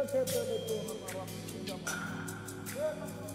Deus é todo, Deus é todo, Deus é todo,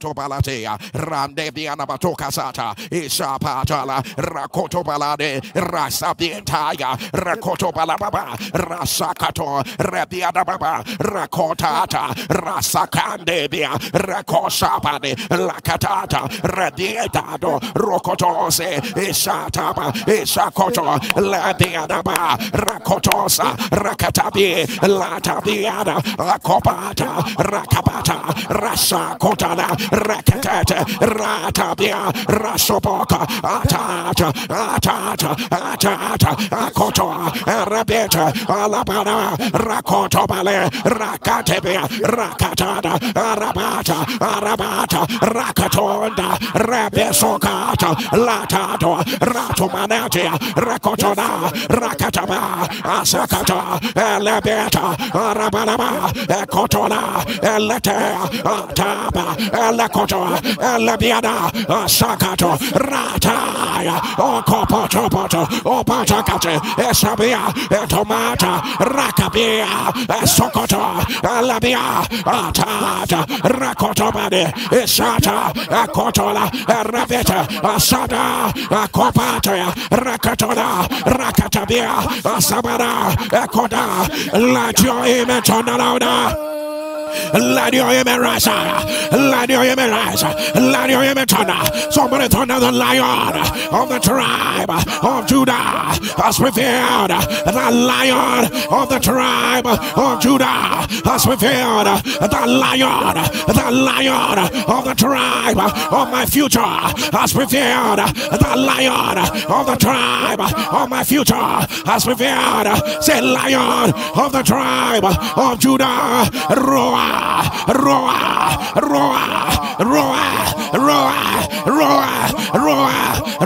Rakotobalate, Rande Dianabatokasata, Rakoto Rakotobalade, Rasa the entire Rakotobalababa, Rasakato, Radiadababa, Rakotata, Rasakandebia, Rakosapade, Lakatata, Radietado, Rokotose, Isataba, Isakoto, Ladiadaba, Rakotosa, Rakatabi, Latabiana, Rakopata, Rakabata, Rasakotana, rakatata ratabia rasoboka atata atata atata akoto rabeta alabana rakotobale rakatebia rakatana arabata arabata rakatonda rabesokata latato ratomanatia rakotona rakataba asakata elebeta arabalaba ekotona elete ataba ele Alakoto, Alabiada, Sakato, Rataya, Okopotopoto, Opatakate, Esabia, Tomata, Rakabia, Sokoto, Alabia, Atata, Rakotomade, Isata, Akotola, Raveta, Asada, Akopataya, Rakatola, Rakatabia, Asabara, Ekoda, let your image on the louder. Let your image rise. Let your image rise. Let your image turn. Somebody turn the lion of the tribe of Judah has revealed. The lion of the tribe of Judah has prevailed. The lion, the lion of the tribe of my future has revealed. The lion of the tribe of my future has prevailed. Say, lion of the tribe of Judah, roar roar, roar, roar, roar, roar, roar, roar,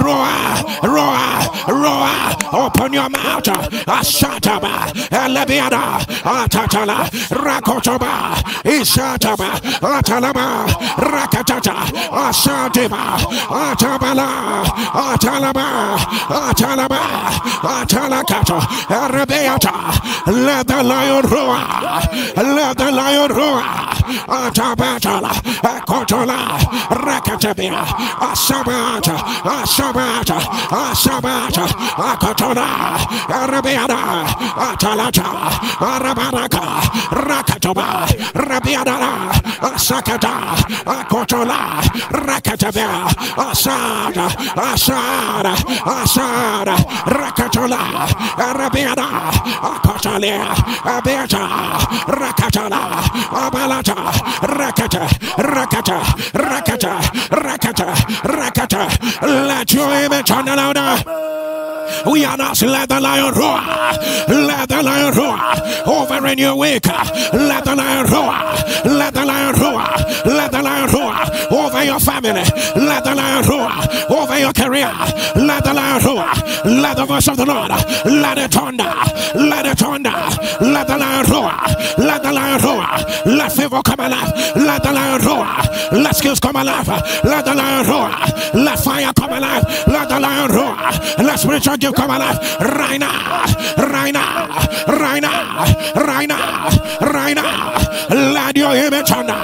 roar, roar. roar. Open your mouth, Ashataba, Elebiada, Atatala, Rakotoba, Ishataba, Atalaba, Rakatata, Ashataba, Atabala, Atalaba, Atalaba, Atalakato, Arabeata, let the lion roar, let the lion roar, Atabatala, Akotola, Rakatabia, Asabata, Asabata, Asabata, Akotola, Arabeada, Atalata, Arabaraka, Rakatoba, Rabiada, Asakata, Akotola, Rakatabia, Asada, Asada, Asada, Rakatola, Arabiada, Akotalia, Abeta, Rakatala, Abalata, Rakata, Rakata, Rakata, Rakata, Rakata, let your image on the louder. We are not let the lion roar. Let the lion roar. Over in your wake. Let the lion roar. Let the lion roar. Let the lion roar. Over your family. Let the lion roar. Over your career. Let the lion roar. Let the voice of the Lord. Let it thunder. Let it thunder. Let the lion roar. Let the lion roar. Let favor come alive. Let the lion roar. Let skills come alive. Let the lion roar. Let fire come alive. Let the lion roar. Let spiritual gift come alive. Right now. Right now. Right now. Right now. Let your image thunder.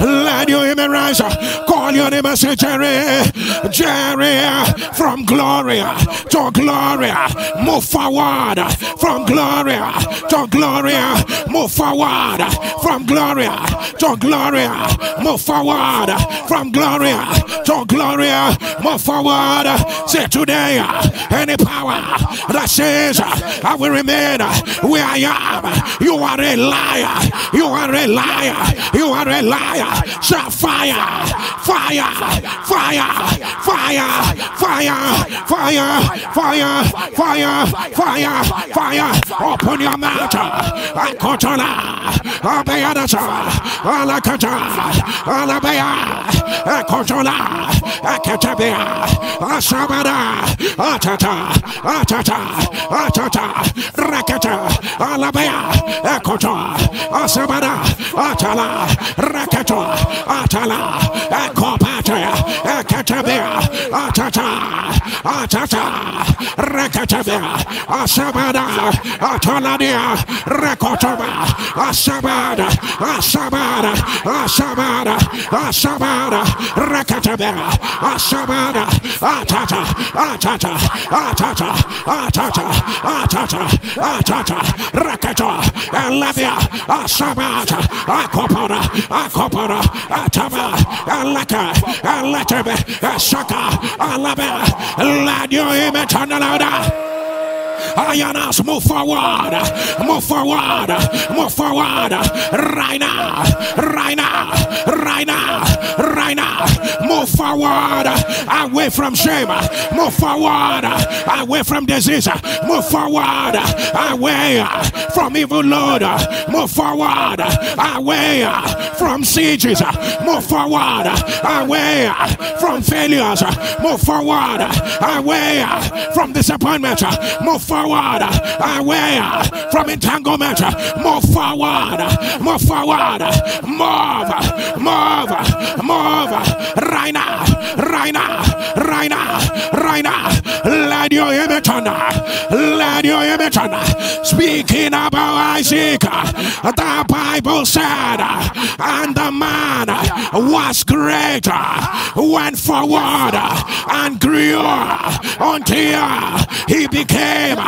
Let your image rise. Call your name and say, Jerry. Jerry. From glory to glory. Move forward. From glory to glory. Move forward. From glory to glory. Move forward. From glory to glory. Move forward. Say today, any power that says I will remain where I am, you are a liar. You are a liar. You are a liar. Say fire, fire, fire, fire, fire, fire, fire, fire, fire, fire. Open your mouth. Akotola, Abeyanasa, Alakata, Alabaya, Akotola, Akatabia, Asabada, Atata, Atata, Atata, Rakata, Alabaya, Akota, Asabada, Atala, Rakata, Atala, Atala, Ekopatria, Akatabia, Atata, Atata, Rakatabia, Asabada, Ataladia, Rakotoba, Asabada, Asabada, Asabada, Asabada, Rakatabia, Asabada, Atata, Atata, Atata, Atata, Atata, Atata, Rakata, Elavia, Asabata, Akopara, Akopara, Ataba, Alaka, Alatabe, Asaka, Alaba, let your image turn louder. Ayanas, move forward, move forward, move forward, right now, right now, right now, right now, move forward, away from shame, move forward, away from disease, move forward, away from evil Lord, move forward, away from sieges, move forward, away from failures, move forward, away from disappointment, move forward, away from entanglement, move forward, move forward, move, move, move, right now, right now, right now, right now, let your image thunder, let your Speaking about Isaac, the Bible said, and the man was greater, went forward and grew until he became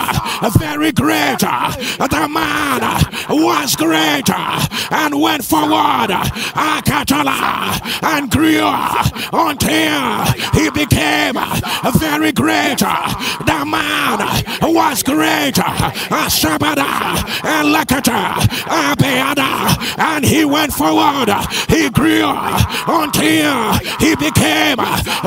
very great. The man was greater and went forward and grew until he became very great. Uh, the man was great. Shabada and Lakata Abeada and he went forward. He grew until he became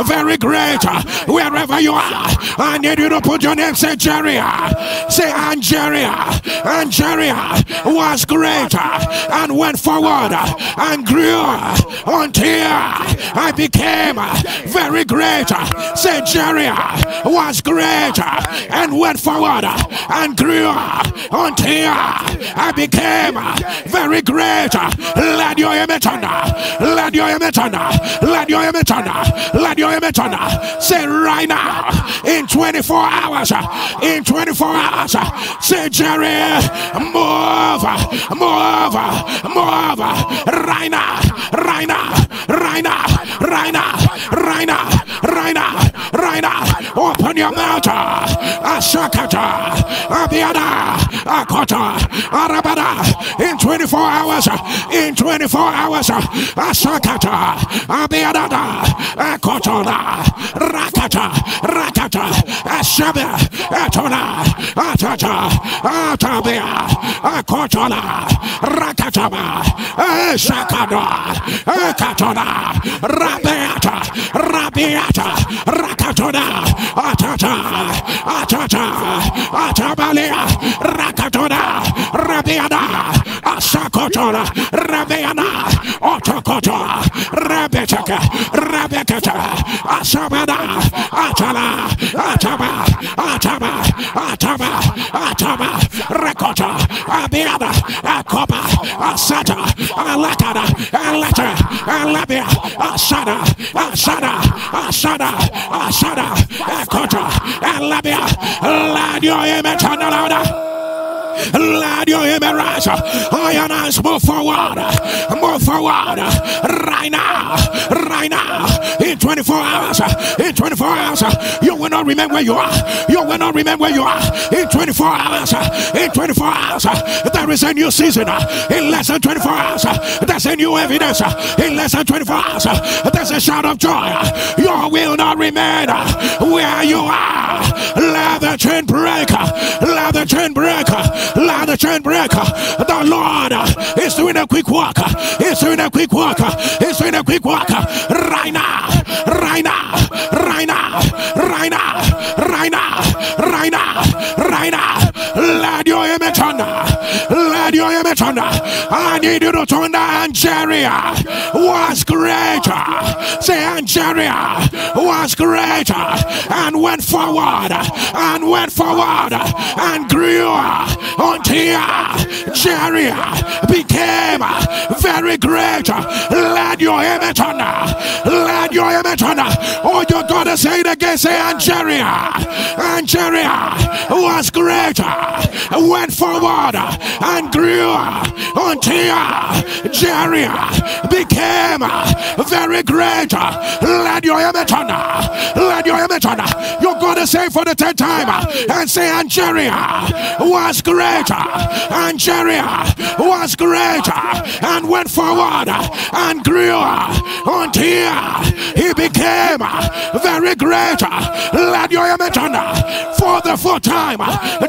very great. Wherever you are, I need you to put your name. Say Jeria. Say Angeria. Angeria was great uh, and went forward and grew until I became very great. Say Jeria was great and went forward and grew until I became very great. Let your image. Let your image. Let your image. Let your image. Say right now, in 24 hours, in 24 hours, say Jerry, move, move, move, right now, right now, right now, right now, right now, right now, right now. Open your mouth. Ashakata, Abiada, Akota, Arabada. In 24 hours, in 24 hours, Ashakata, Abiada, Akotona, Rakata, Rakata, Ashabe, Atona, Atata, Atabia, Akotona, Rakatama, Ashakada, Akatona, Rabiata, Rabiata, Rakatona, Atata, Atata, Atabalia, Rakatona, Rabiana, Asakotona, Rabiana, Otokota, Rabetaka, Rabekata, Asabana, Atala, Ataba, Ataba, Ataba, Ataba, Rakota, Abiana, Asata, Alakada, Alata, Alabia, Asada, Asada, Asada, Asada, Akota, Alabia, Ladio Emetanalada. Let your image rise. Iron eyes move forward. Move forward. Right now. Right now. In 24 hours. In 24 hours. You will not remember where you are. You will not remember where you are. In 24 hours. In 24 hours. There is a new season. In less than 24 hours. There's a new evidence. In less than 24 hours. There's a shout of joy. You will not remain where you are. Let the chain break. Let the chain break. Let the chain break. The Lord is doing a quick walk. He's doing a quick walk. He's doing a quick walk. Right now. Right now. Right now. Right now. Right now. Right now. Right now. Let your image on. Let your image on. I need you to turn down Angeria was greater. Say Angeria was greater and went forward and went forward and grew until Jerry became very great. Let your image on. Let your image on. Oh, you gotta say it again. Say Angeria. Angeria was greater. Went forward and grew until Jerry became very great. Let your image. Let your image on. You gotta say for the tenth time and say Angeria was greater. Angeria was greater and went forward and grew until he became very great. Let your image for the fourth time.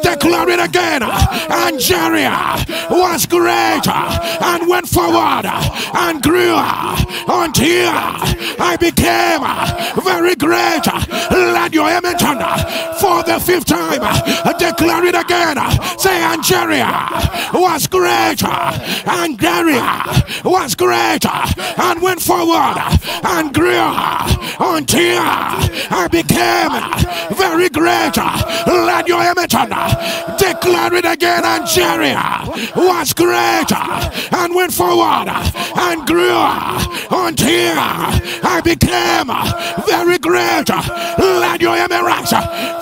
Declare it again. Angeria was great and went forward and grew until I became very great. Let your on for the fifth time. Declare it again. Say Angeria was great. Angeria was great and went forward and grew until I became very great. Let your on. Declare it again. And was greater and went forward and grew until I became very great. Let your rise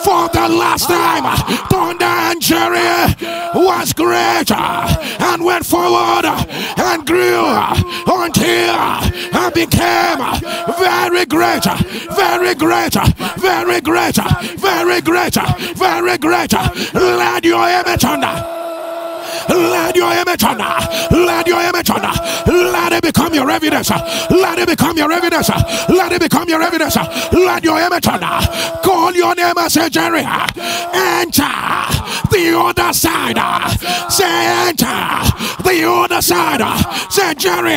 for the last time. Thunder and Jerry was greater and went forward and grew until I became very great, very great, very great, very great, very great declare your image under. Let your image on. Let your image on. Let it become your evidence. Let it become your evidence. Let it become your evidence. Let your image on. Call your name and say, Jerry, enter the other side. Say, enter the other side. Say, Jerry,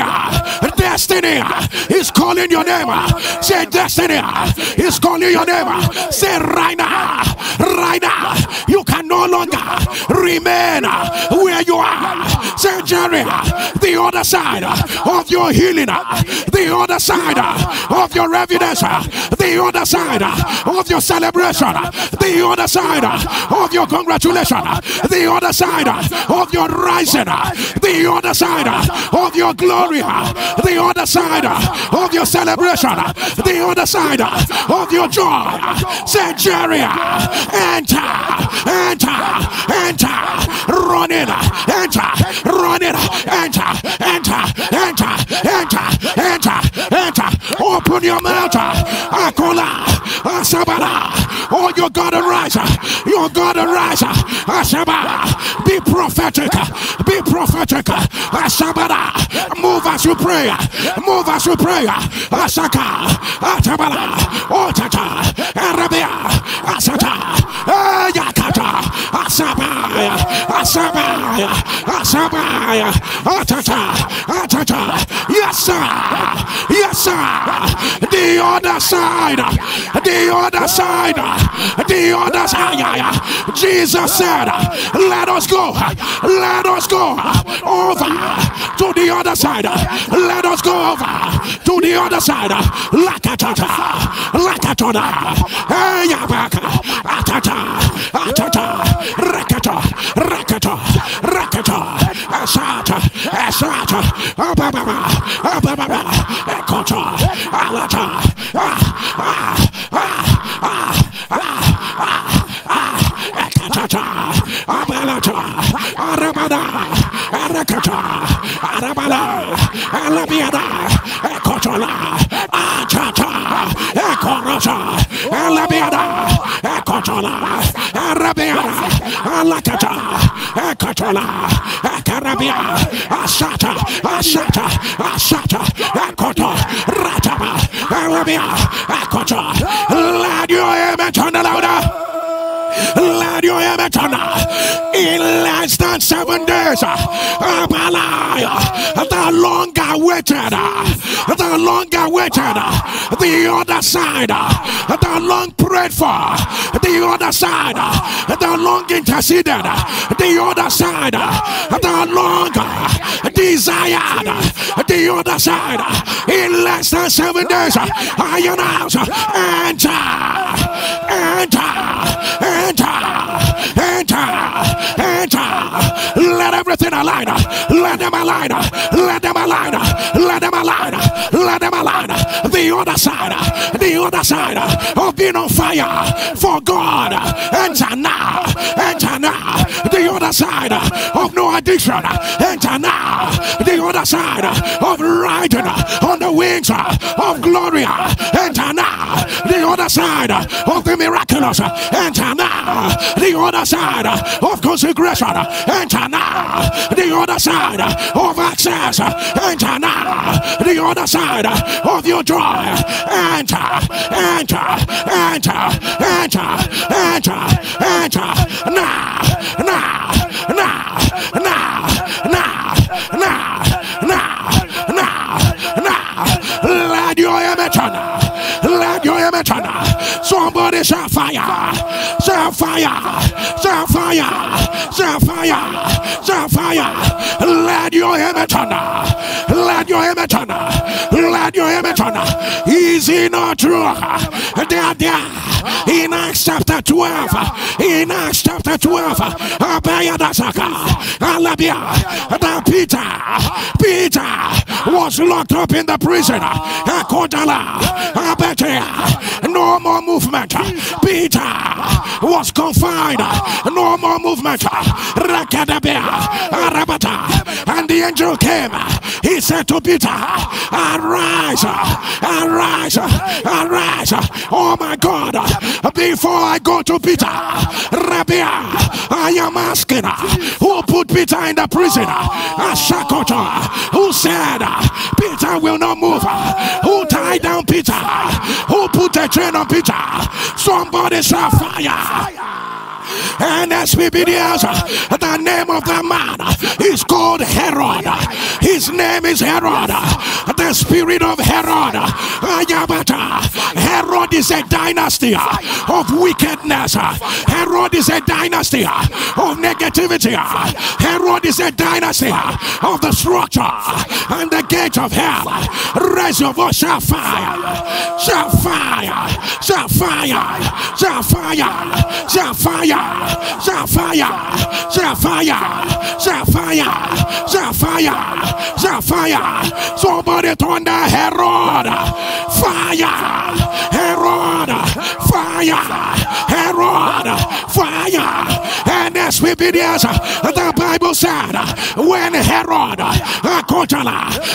destiny is calling your name. Say, destiny is calling your name. Say, right now, you can no longer remain where you are. Say, Jerry, the other side of your healing, the other side of your evidence, the other side of your celebration, the other side of your congratulation, the other side of your rising, the other side of your glory, the other side of your celebration, the other side of your joy. Say, Jerry, enter, enter, enter, run in, enter, run in, enter, enter, enter, enter, enter, enter. Open your mouth, Akola, Asabara. Oh, you gotta rise, you gotta rise, Asabara. Be prophetic, be prophetic, Asabara. Move as you pray, move as you pray, Asaka, Atabala, Otata, oh, Asabaya, Atata, Atata. Yes, sir. Yes, sir. The other side. The other side. The other side. Jesus said, Let us go. Let us go over to the other side. Let us go over to the other side. Lakatata. Lakatona. Ayabaka. Atata. Atata. Rakata. Asata. Asata. Oh, Ababa. Ababa. Oh, Ekota. Eh, Alata. Ah, ah. Ah. Ah. Ah. Ah. Ah. ah. Eh, Ekatata. Abalata. Ah, Arabada. Arakata. Arabala. Eh, Alabiada. Ekotola. Achata. Ekorasa. Alabiada. Ekotola. Arabiada. Alakata. Ekotola. Rabia, Asata, Asata, Asata, Akota, Rataba, Arabia, Akota. Let your amen turn louder. Let your amen turn louder. In less than seven days. Uh, oh, Abalaya, the longer waited, uh, the longer waited, uh, the other side, the long prayed for, the other side, the long interceded, the other side, the longer desired, the other side, in less than seven days. I announce, enter, enter, enter, enter, and Everything align. Let them align. Let them align. Let them align. Let them align. The other side, the other side of being on fire for God. Enter now. Enter now. The other side of no addiction. Enter now. The other side of riding on the wings of glory. Enter now. The other side of the miraculous. Enter now. The other side of consecration. Enter now. The other side of access. Enter now. The other side of your joy. Enter. Enter. Enter. Enter. Enter. Enter. Now. Now. Now. Now. Now. Now. Now. Now. Now. Let your image on. Let your image on. Somebody shall fire. Shall fire. Shall fire. Shall fire. Shall fire. Let your image. Let your image. Let your image on. Is it? They are there in Acts chapter 12. In Acts chapter 12. Abayadasaka. Alabia. That Peter. Peter was locked up in the prison. No more movement. Peter was confined. No more movement. And the angel came. He said to Peter, Arise, arise, arise. Oh my God. Before I go to Peter, Rabia, I am asking who put Peter in the prison? Ashakota, who said Peter will not move? Who tied down Peter? Who put a chain on Peter? Somebody shall fire. And as we begin, the name of the man is called Herod. His name is Herod. The spirit of Herod. Herod is a dynasty of wickedness. Herod is a dynasty of negativity. Herod is a dynasty of the structure and the gate of hell. Voice, shall fire, shall fire, shall fire, shall fire, shall fire. Sapphire, Sapphire, Sapphire, Sapphire, Sapphire. Somebody thunder Herod, fire, Herod, fire, Herod, fire. And as we begin, the Bible said, when Herod, uh,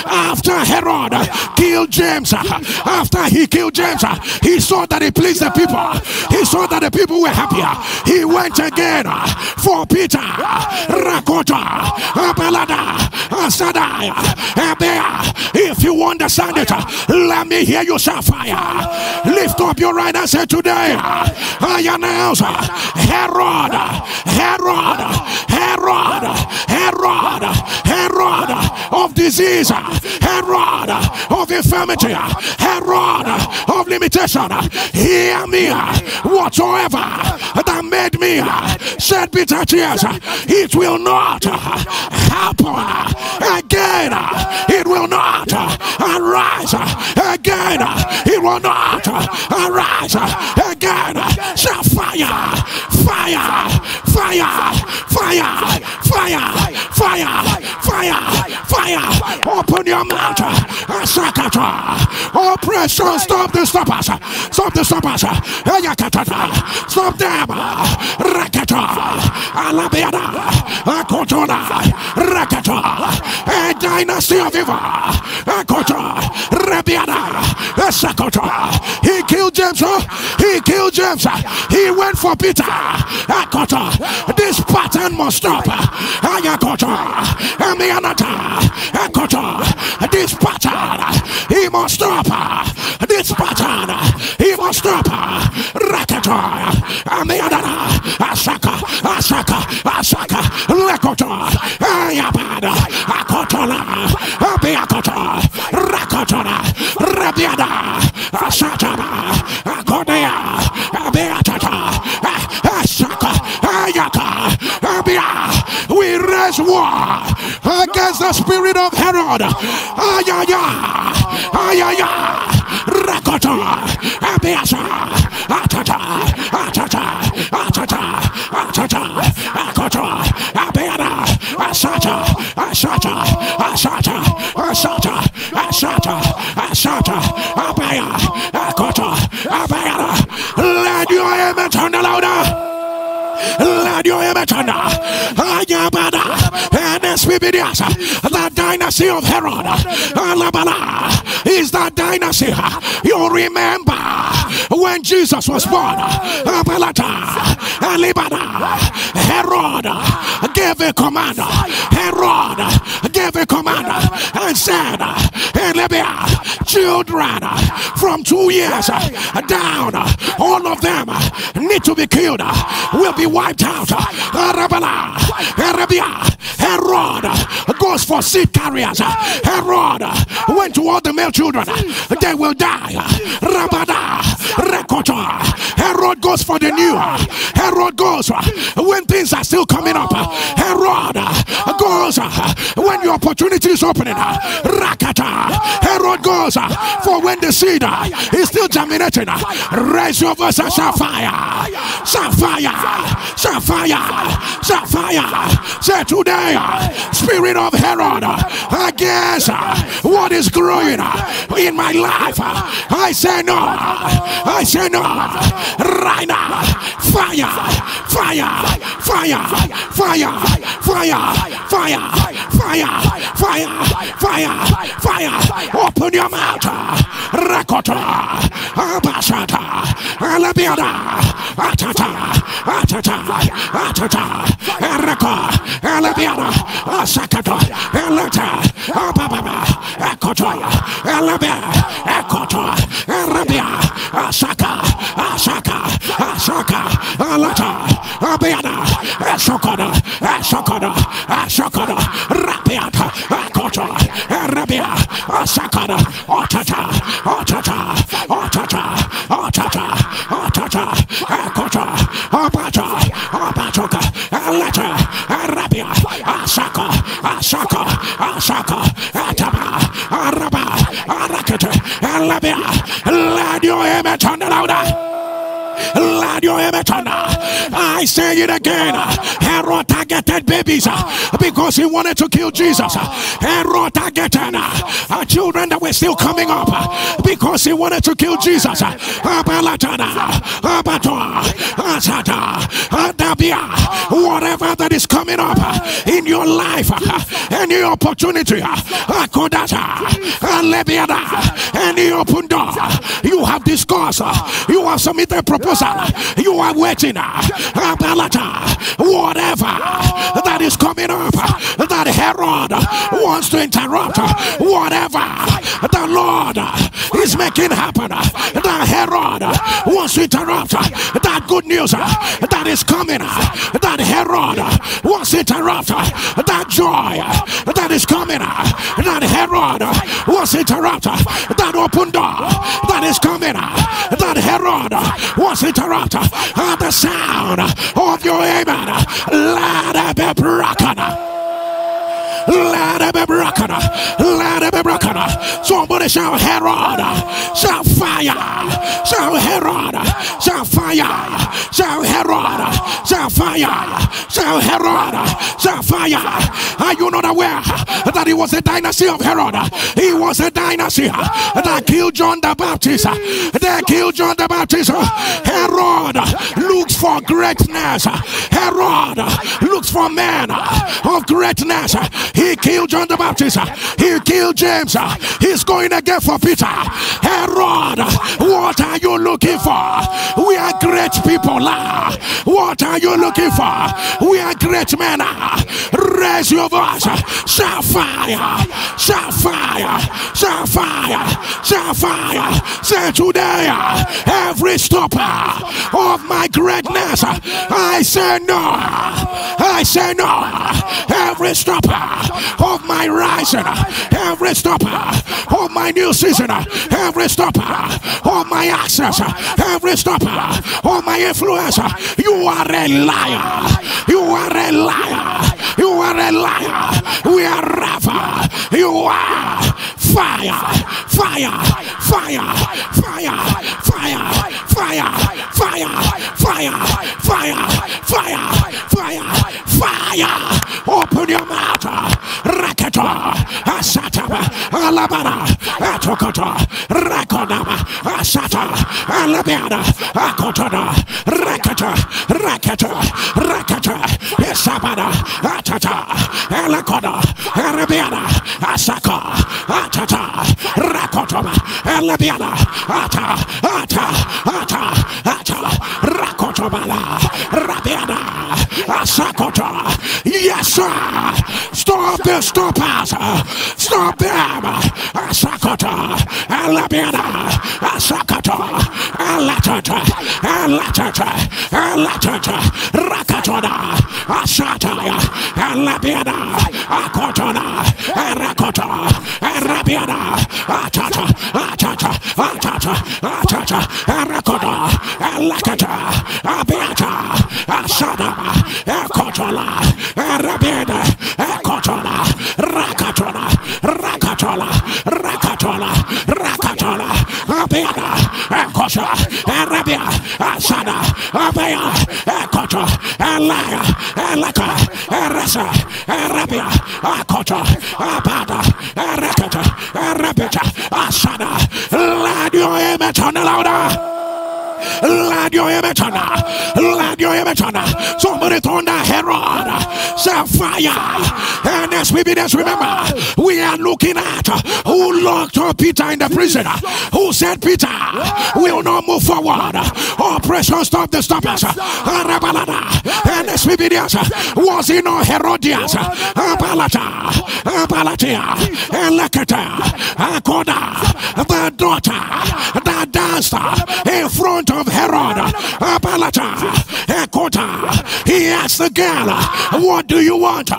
after Herod killed James, uh, after he killed James, uh, he saw that he pleased the people. He saw that the people were happier. He went again for Peter, Rakota, Abelada, Asadaya, Abea. If you understand it, let me hear you fire. Lift up your right and say, Today I announce Herod, Herod, Herod, Herod, Herod Herod of disease, Herod of infirmity, Herod of limitation. Hear me whatsoever that made me shed bitter tears. It will not happen again. It will not arise again. It will not arise again. Shall fire, fire, fire, fire, fire, fire, fire, fire. Open your mouth. Oppression, oh, stop the stoppers. Stop the stoppers. Stop them. Rakata. Alabiada. Akotona. Rakata. A dynasty of evil. Akota. Rabiada. Sakota. He killed James. He killed James. He went for Peter. This pattern must stop. This pattern. He must stop. This pattern. He must stop. Rakata. Amianata. Asaka. Asaka. Asaka. Lekota. Ayabada. Akotona. Abiakota. Rakotona. Rabiada. Asatana. Akodea. Abiatata. We raise war against the spirit of Herod. Ayaya. Ayaya. Rakota. Let your amen turn louder. Let your image on And Espibidias, the dynasty of Herod, Alabala is the dynasty. You remember when Jesus was born, Alibada, Herod gave a command. Herod gave a command and said, Elebia, children from two years down, all of them need to be killed, will be wiped out. Arabia, Herod goes for seed carriers. Herod went to all the male children, they will die. Rabada, Rekota. Herod goes for the new. Herod goes when things are still coming up. Herod goes when your opportunity is opening. Rakata. Herod goes for when the seed is still germinating. Raise your voice and shout fire. Shout fire. Fire. Fire. Say today, spirit of Herod, against what is growing in my life. I say no. I say no. Right now. Fire. Fire. Fire. Fire. Fire. Fire. Fire. Fire. Fire. Fire. Open your mouth. Rakota. Abashata. Alabiada. Atata. Atata. Atata. Erako. Alabiada. Asakata. Elata. Ababa. Ekotoya. Elabia. Ekoto. Arabia. Asaka. Asaka. Asaka. Alata. Abiada. Esokoda. Esokoda. Esokoda. Rapiata. Ekoto. Arabia. Asakada. Otata. Otata. Otata. Otata. Otata. Ekota. Abata. Abatoka. Alata. Arabia. Asaka. Asaka. Asaka. Ataba. Araba. Arakete. Alabia. Let your image on the louder. I say it again. Herod targeted babies uh, because he wanted to kill Jesus. Herod targeted uh, children that were still coming up uh, because he wanted to kill Jesus. Whatever that is coming up in your life, any opportunity, any open door you have discussed, you have submitted proposal, you are waiting, whatever that is coming up, that Herod wants to interrupt, whatever the Lord is making happen, that Herod wants to interrupt, that good news that is coming, that Herod wants to interrupt, that joy that is coming, that Herod wants to interrupt, that open door that is coming, that Herod wants to interrupt, at the sound of your amen, uh, let it be broken. Let it be broken. Somebody shout Herod. Shout fire. Shout Herod. Shout fire. Shout Herod. Shout fire. Shout Herod. Shout fire. Are you not aware that it was a dynasty of Herod? He was a dynasty that killed John the Baptist. They killed John the Baptist. Herod looks for greatness. Herod looks for men of greatness. He killed John the Baptist. He killed James. He's going again for Peter. Herod, what are you looking for? We are great people. What are you looking for? We are great men. Raise your voice. Shout fire. Shout fire. Shout. Say today, every stopper of my greatness, I say no. I say no. Every stopper of my rising, every stopper of my new season, every stopper of my access, every stopper of my influence. You are a liar. You are a liar. You are a liar. We are Rafa. You are fire, fire, fire, fire, fire, fire, fire, fire, fire, fire, fire, fire. Open your mouth. Rakata, Asataba, Alabara, Atokota, Rakonama, Asata, Alabana, Akotona, Rakata, Rakata, Rakata, Esabana, Atata, Alakoda, Arabiana, Asaka, Atata, Rakotoma, Alabiana, Ata, Ata, Ata, Ata, Rakotobala, Rabiana, Asakota, yes, sir. Stop the stoppers. Stop them. Asakota. Alabiana. Asakota. Alatata. Alatata. Alatata. Rakatona. Asataya. Alabiana. Akotona. Arakota. Arabiana. Atata. Atata. Atata, Atata, Arakoda, Alakata, Abiata, Asada, Ekochola, Rabeda, Ekochola, Rakachola, Rakachola, Rakachola, Rakachola, Abeda, Ekosha, Arabia, Asada, Abea, Ekocho, Elaya, Eleka, Eresa, Arabia, Akocho, Abada, Erekata, Arabita, Asada, Ladio Emeton Lauda. Let your image on Let your image on Somebody thunder Herod. Say fire. And as we be this, remember, we are looking at who locked up Peter in the prison. Who said Peter will not move forward. Oh, Oppression stop the stoppers. And as we be this, was it not Herodias? Abalata. Abalatia. Elekata. Akoda. The daughter. The dancer. In front of Herod. He asked the girl, What do you want?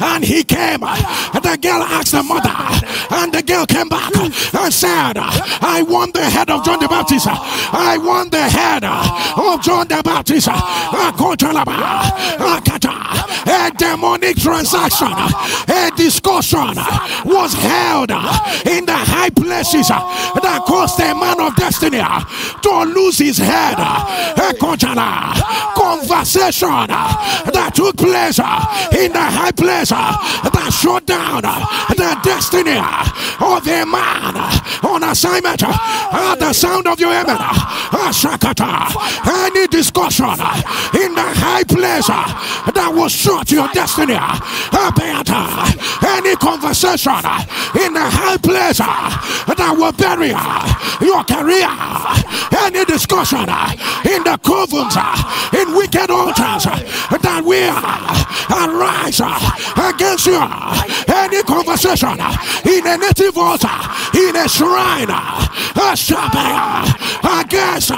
And he came. The girl asked the mother, and the girl came back and said, I want the head of John the Baptist. I want the head of John the Baptist. A demonic transaction, a discussion was held in the high places that caused a man of destiny to lose his head. Conversation that took place in the high place that shut down the destiny of a man on assignment at the sound of your amen. Any discussion in the high place that will shut your destiny. Any conversation uh, in the high place uh, that will bury uh, your career. Any discussion in the covens, in wicked altars that will arise against you. Any conversation in a native altar, in a shrine, a shabaya against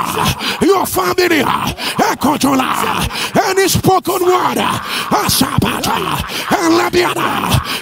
your family, a controller, any spoken word, a sabata, a labiana,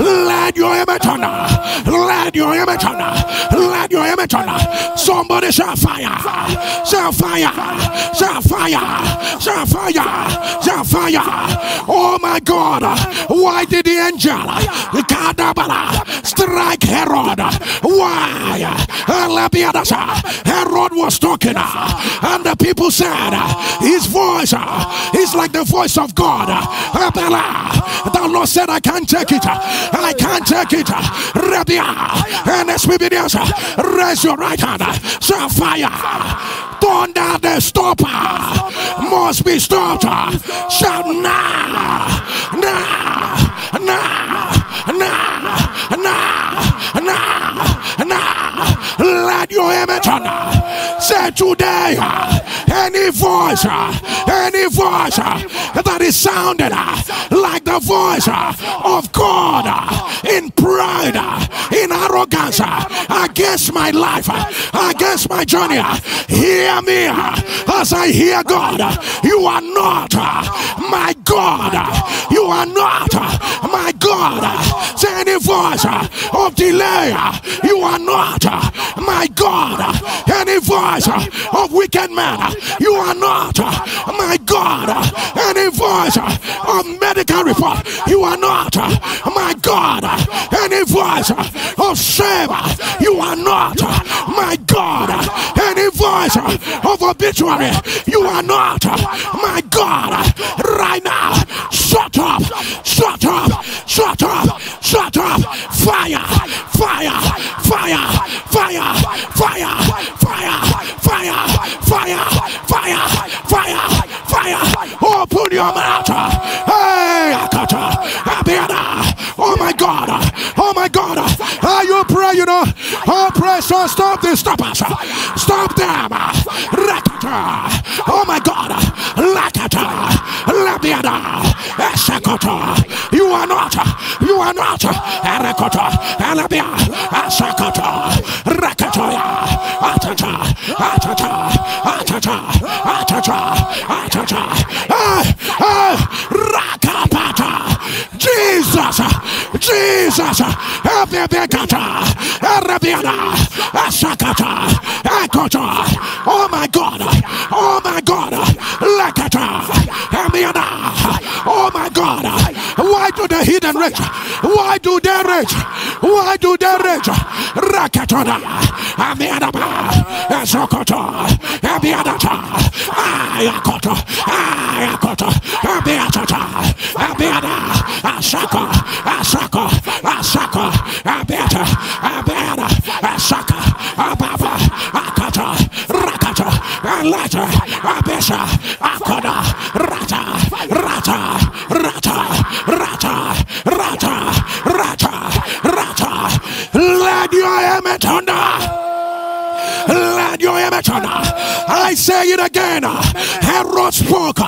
Let your image on. Let your image on. Let your image on. Somebody shall fire. Shall fire. Shall fire. Shall fire. Shall fire. Oh my God. Why did the angel strike Herod? Why? Herod was talking and the people said his voice is like the voice of God. The Lord said, I can't take it. I can't take it. And as we begin, raise your right hand. Shall fire. Thunder the stopper must be stopped. Shout now, now, now, now, now, now, now. Let your image on. Say today, uh, any voice, uh, any voice uh, that is sounded like the voice of God in pride, in arrogance, against my life, against my journey, hear me as I hear God. You are not my God. You are not my God. Say any voice of delay, you are not my God. Any voice of wicked man, you are not my God. Any voice of medical report, you are not my God. Any voice of shame, you are not my God. Any voice of obituary, you are not my God. Right now, shut up, shut up, shut up, shut up. Fire, fire, fire, fire, fire, fire, fire, fire, fire, fire, fire. Open your mouth. Hey, Akata, Abiada. Oh my God. Oh my God. Are you pray, you know? Oh, pray. So stop this. Stop us. Stop them. Oh my God. You are not. You are not. Erekota. Elabia. Jesus. Jesus. Ebebekata. Arabiana. Asakata. Akota. Oh my God. Oh my God. Lakata. Amiana. Oh my God. The hidden rage? Why do they rage? Why do they rage? Rakatona. Amiana. Asakota. Amianata. Ayakota. Ayakota. Amiatata. Amiana. Asaka. Asaka. Asaka. Abiata. Abiana. Asaka. Ababa. Akata. Rakata. Alata. Abesha. Akoda. Rata. Rata. Rata. Rata. Rata. Rata. Rata. Let your amen thunder. On. I say it again. Herod spoke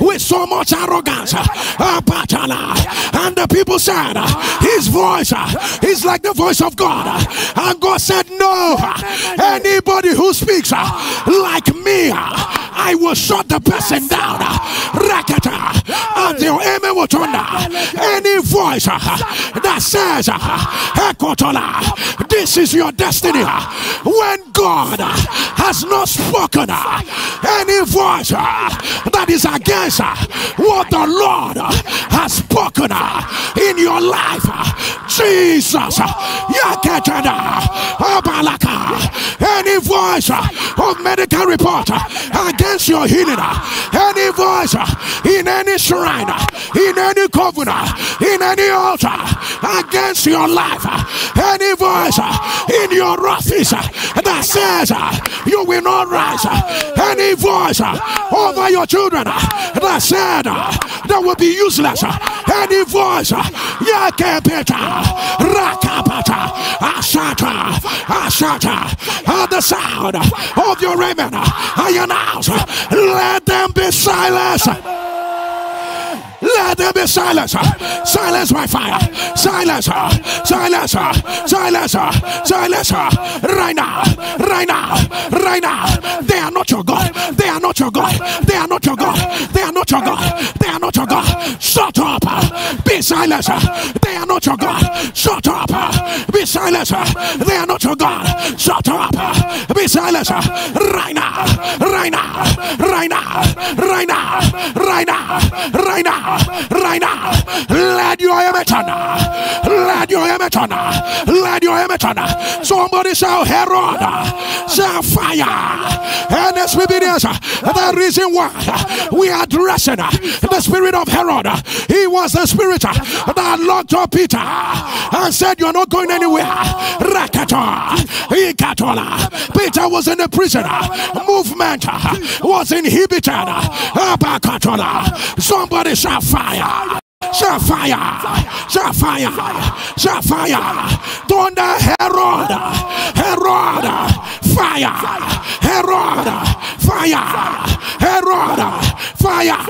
with so much arrogance. And the people said, His voice is like the voice of God. And God said, No, anybody who speaks like me, I will shut the person down. Rakata. And your amen will turn Any voice uh, that says, uh, Ekotola, this is your destiny. When God uh, has not spoken any voice that is against what the Lord has spoken in your life. Jesus, Yakatana, Abalaka, any voice of medical report against your healing, any voice in any shrine, in any covenant, in any altar against your life, any voice in your office that says you will not rise, any voice over your children that said that will be useless, any voice, Yakapeta, Rakapata, Ashata, Ashata, at the sound of your raiment, I announce, let them be silenced. Let them be silenced. Silence by fire. Silence. Silence. Silence. Silence. Right now. Right now. Right now. They are not your God. They are not your God. They are not your God. They are not your God. They are not your God. Shut up. Be silenced. They are not your God. Shut up. Be silenced. They are not your God. Shut up. Be silenced. Right now. Right now. Right now. Right now. Right now. Right now right now. Let your turn. Let your turn. Let your turn. Somebody shout Herod. Shout fire. And the obedience. The reason why we are addressing the spirit of Herod. He was the spirit that locked up Peter and said, You're not going anywhere. Rakata. Ikatola. Peter was in the prison. Movement was inhibited. Somebody shout fire. Shout fire! Shout fire! Shout fire! Thunder Herod! Herod! Fire! Herod! Fire! Herod! Fire!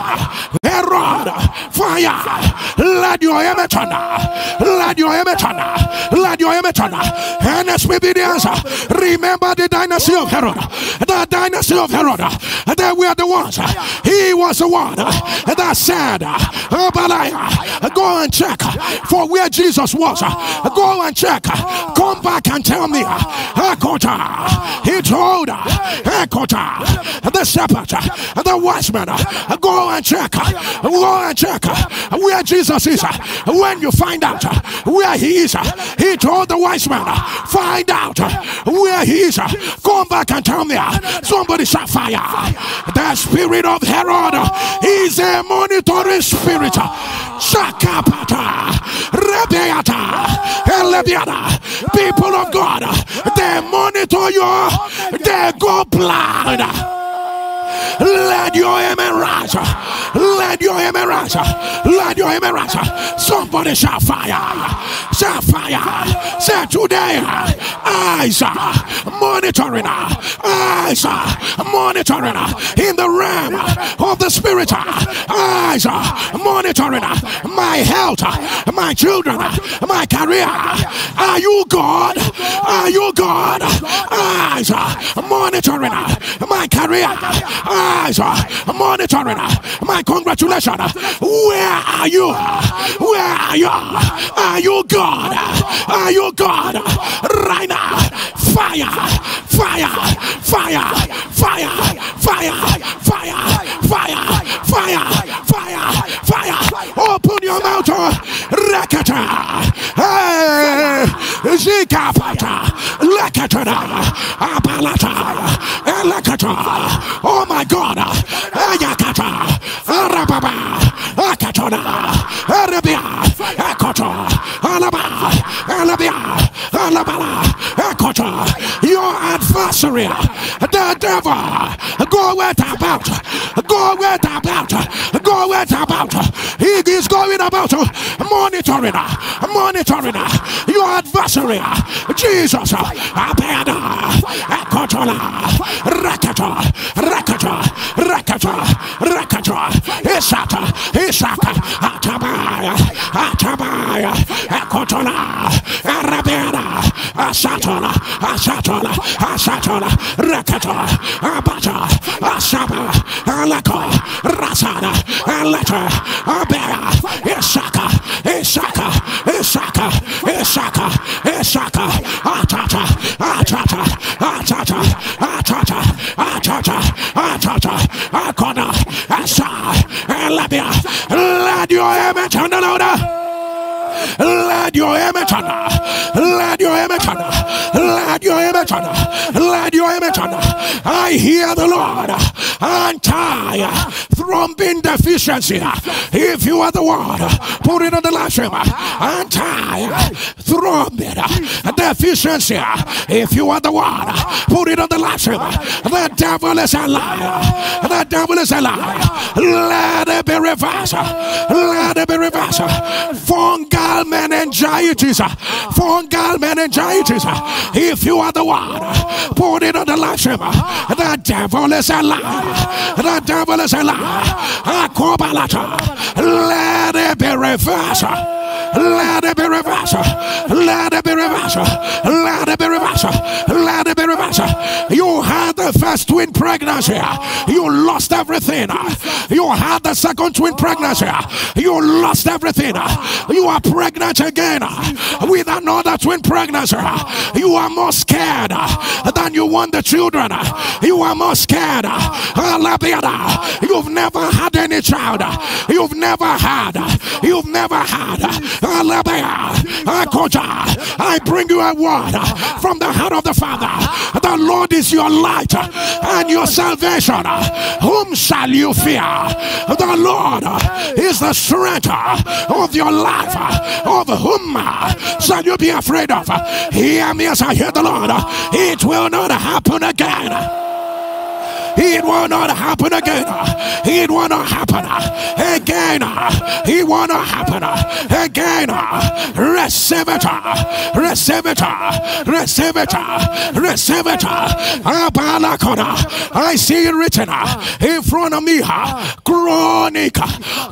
Herod! Fire! Let your image on! Let your image on! Let your image on! And as we be the answer, remember the dynasty of Herod. The dynasty of Herod. They were the ones. He was the one that said, Obadiah, Go and check uh, for where Jesus was. Uh, go and check. Uh, come back and tell me. He told the shepherd, the watchman, go and check. Go and check where Jesus is. When you find out where he is, he told the wise man, find out where he is. Come back and tell me. Somebody shall fire. The spirit of Herod is a monitoring spirit. Shakapata, Rebeata, Elebiata. People of God, they monitor you, they go blind. Let your amen rise. Let your amen rise. Let your amen rise. Somebody shall fire. Shall fire. Say today. Eyes monitoring. Eyes monitoring in the realm of the spirit. Eyes monitoring my health, my children, my career. Are you God? Are you God? Eyes monitoring my career. Eyes uh, monitoring uh, my congratulations. Uh, where are you? Where are you? Are you God? Are you God? Right now. Fire, fire, fire, fire, fire, fire, fire, fire, fire, fire. Open your mouth. Rakata. Hey, Zikapata. Lakata. Apalata. Elakata. Oh my God. Ayakata. Arababa. Akatona. Arabia. Akoto. Alaba. Alabia. Your adversary, the devil, go where about, go where about, go where about. He is going about monitoring, monitoring your adversary. Jesus, Abena, Akotola, Rakata, Rakata, Rakata, Rakata, Isata, Isata, Atabaya, Atabaya, Akotola, Arabena, Asatola, Asatola, Asatola, Rakata, Abata, Asaba, Alako, Rasana, Aleta, Abera, Isaka, Isaka, Isaka, Isaka, Isaka, Atata, Atata, Atata, Atata, Atata, Atata, Akona, Asa, Elabia, let your image on the. Let your image on Let image on Let your image on Let your image I hear the Lord anti thrombin deficiency. If you are the one, put it on the live stream. Anti thrombin deficiency. If you are the one, put it on the live stream. The devil is a liar. The devil is a liar. Let it be reversed. Let it be reversed. Fungal meningitis. Fungal meningitis. Uh, if you are the one, uh, put it on the live. Uh, the devil is a liar. The devil is a liar. Let it be reversed. Let it be reversed. Let it be reversed. Let it be reversed. Let it be reversed. You had the first twin pregnancy. You lost everything. You had the second twin pregnancy. You lost everything. You are pregnant again with another twin pregnancy. You are more scared than you want the children. You are more scared. You've never had any child. You've never had. You've never had. I bring you a word from the heart of the Father. The Lord is your light and your salvation. Whom shall you fear? The Lord is the strength of your life. Of whom shall you be afraid of? Hear me as I hear the Lord. It will not happen again. It will not happen again. It will not happen again. It will not happen again. Receive it. Receive it. Receive it. Receive it. I see it written in front of me. Chronic.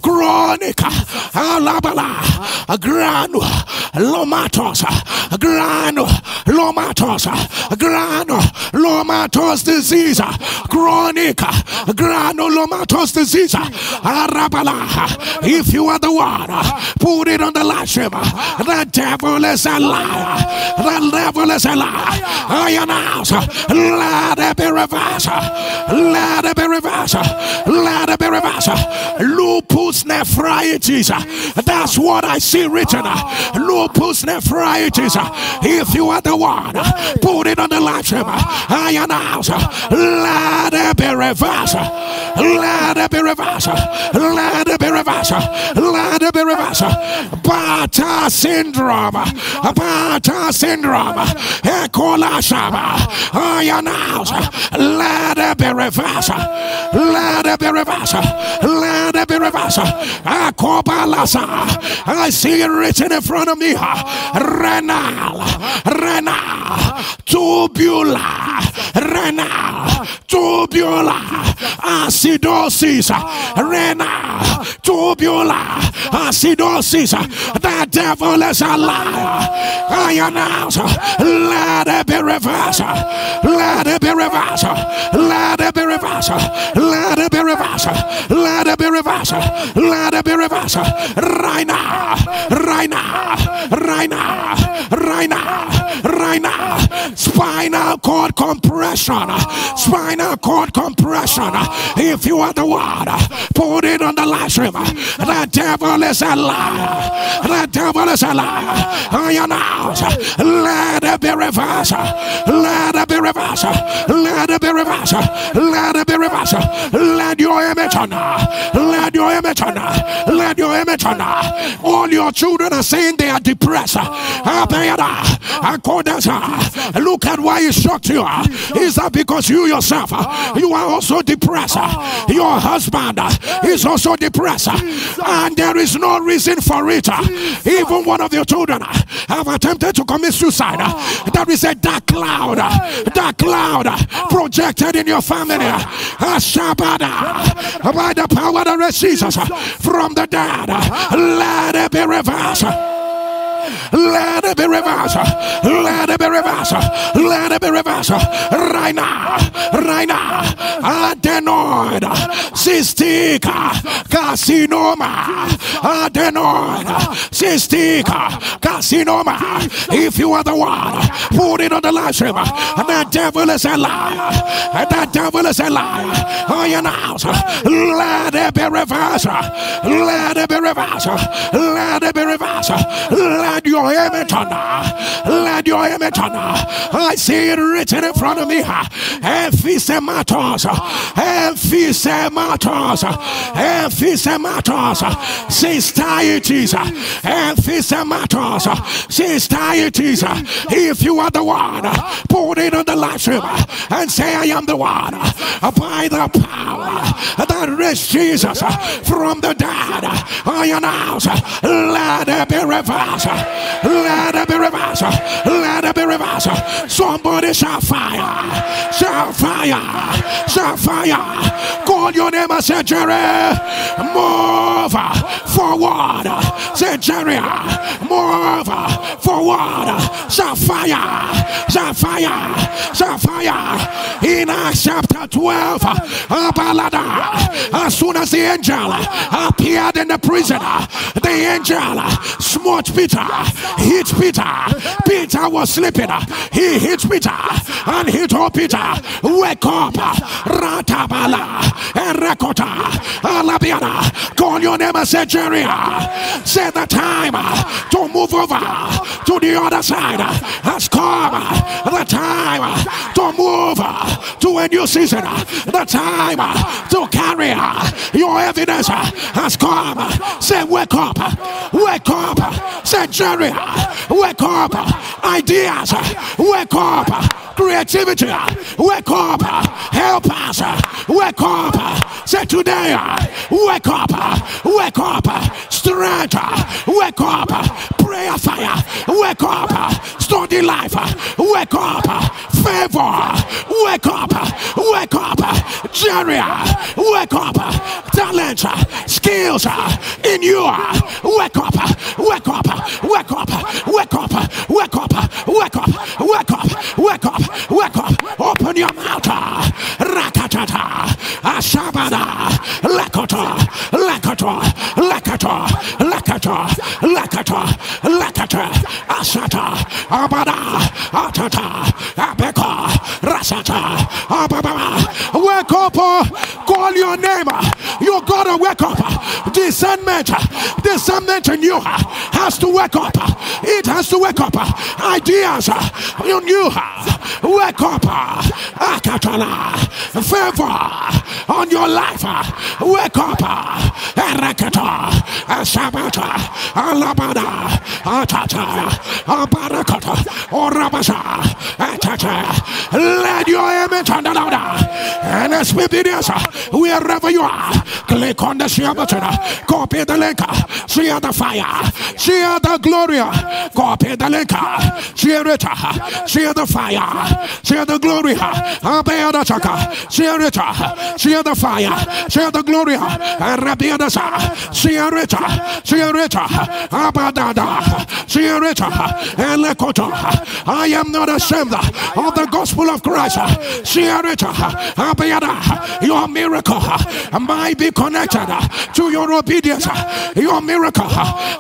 Chronic. Alabala. Granu. Lomatos. Granu. Lomatos. Granu. Lomatos disease. Chronic granulomatous disease. Arabala. If you are the one, put it on the live. The devil is a liar. The devil is a liar. I announce, let it be reversed. Let it be reversed. Let it be reversed. Lupus nephritis. That's what I see written. Lupus nephritis. If you are the one, put it on the live I announce, let it be reversed. Let it be reversed. Let it be reversed. Let it be reversed. Bartter syndrome. Bartter syndrome. Ekola shaba. I announce, let it be reversed. Let it be reversed. Be reversed. Akobalasa. Ah, ah, I see it written in front of me. Ah, Renal. Renal. Tubular. Renal. Tubular. Acidosis. Renal. Tubular. Acidosis. The devil is a liar. I announce. Let it be reversed. Let it be reversed. Let it be reversed. Let it be reversed. Let it be reversed. Let it be reversed. Right now. Right now. Right now. Right now. Right now. Spinal cord compression. Spinal cord compression. If you are the one, put it on the live stream. The devil is a liar. The devil is a liar. I announce. Let it be reversed. Let it be reversed. Let it be reversed. Let it be reversed. Let your image on. Let your image on. Let your image on. All your children are saying they are depressed. Look at why it shocked you. Is that because you yourself you are also depressed? Your husband is also depressed, and there is no reason for it. Even one of your children have attempted to commit suicide. There is a dark cloud, dark cloud projected in your family. By the power that Jesus from the dead, let it be reversed. Let it be reversed. Let it be reversed. Let it be reversed. Right now. Right now. Adenoid. Cystic. Carcinoma. Adenoid. Carcinoma. If you are the one, put it on the live stream. The devil is a liar. The devil is a liar. Oh, I announce. Let it be reversed. Let it be reversed. Let it be reversed. Let your image on. Let your image on. I see it written in front of me. Emphysematous. Emphysematous. Emphysematous. Cystitis. Emphysematous. Cystitis. If you are the one, put it on the live stream and say, I am the one. By the power that raised Jesus from the dead, I announce, let it be reversed. Let it be reversed. Let it be reversed. Somebody shall fire. Shall fire. Shall fire. Call your name and say, Jerry, move forward. Say, Jerry, move forward. Shall fire. Shall fire. Shall fire. In Acts chapter 12, Abalada, as soon as the angel appeared in the prison, the angel smote Peter, hit Peter. Peter was sleeping. He hit Peter and he told Peter, Wake up, Ratabala, Erekota, Alabiana. Call your name and say, Jerry. Say the time to move over to the other side has come. The time to move to a new season. The time to carry your evidence has come. Say, Wake up, wake up. Say, Jerry, wake up. Ideas, wake up. Creativity, wake up. Help us, wake up. Say, Today, wake up, wake up. Strength, wake up. Prayer fire, wake up. Study life, wake up. Favor, wake up, wake up. Jerry, wake up. Talent, skills in you, wake up, wake up, wake up, wake up, wake up, wake up, wake up, wake up, wake up. Open your mouth. Rakatata, Ashabada, Lakota, Lakota, Lakata, Lakata, Lakata, Lakata, Asata, Abada, Atata, Abeka, Ah. Wake up, uh, call your name. You gotta wake up. Discernment, discernment in you has to wake up. It has to wake up. Ideas in you wake up. Akatala, favor on your life. Wake up. Erekata, Sabata, Alabada, Atata, Abarakata, Orabasa, Atata. Let your on the louder. And as we be this, wherever you are, click on the share button, copy the link, share the fire, share the glory, copy the link, share it, share the fire, share the glory, obey the chaka, share it, share the fire, share the glory, rabbi the share it, share it, abadada, share it. I am not ashamed of the gospel of Christ. Share it. Your miracle might be connected to your obedience. Your miracle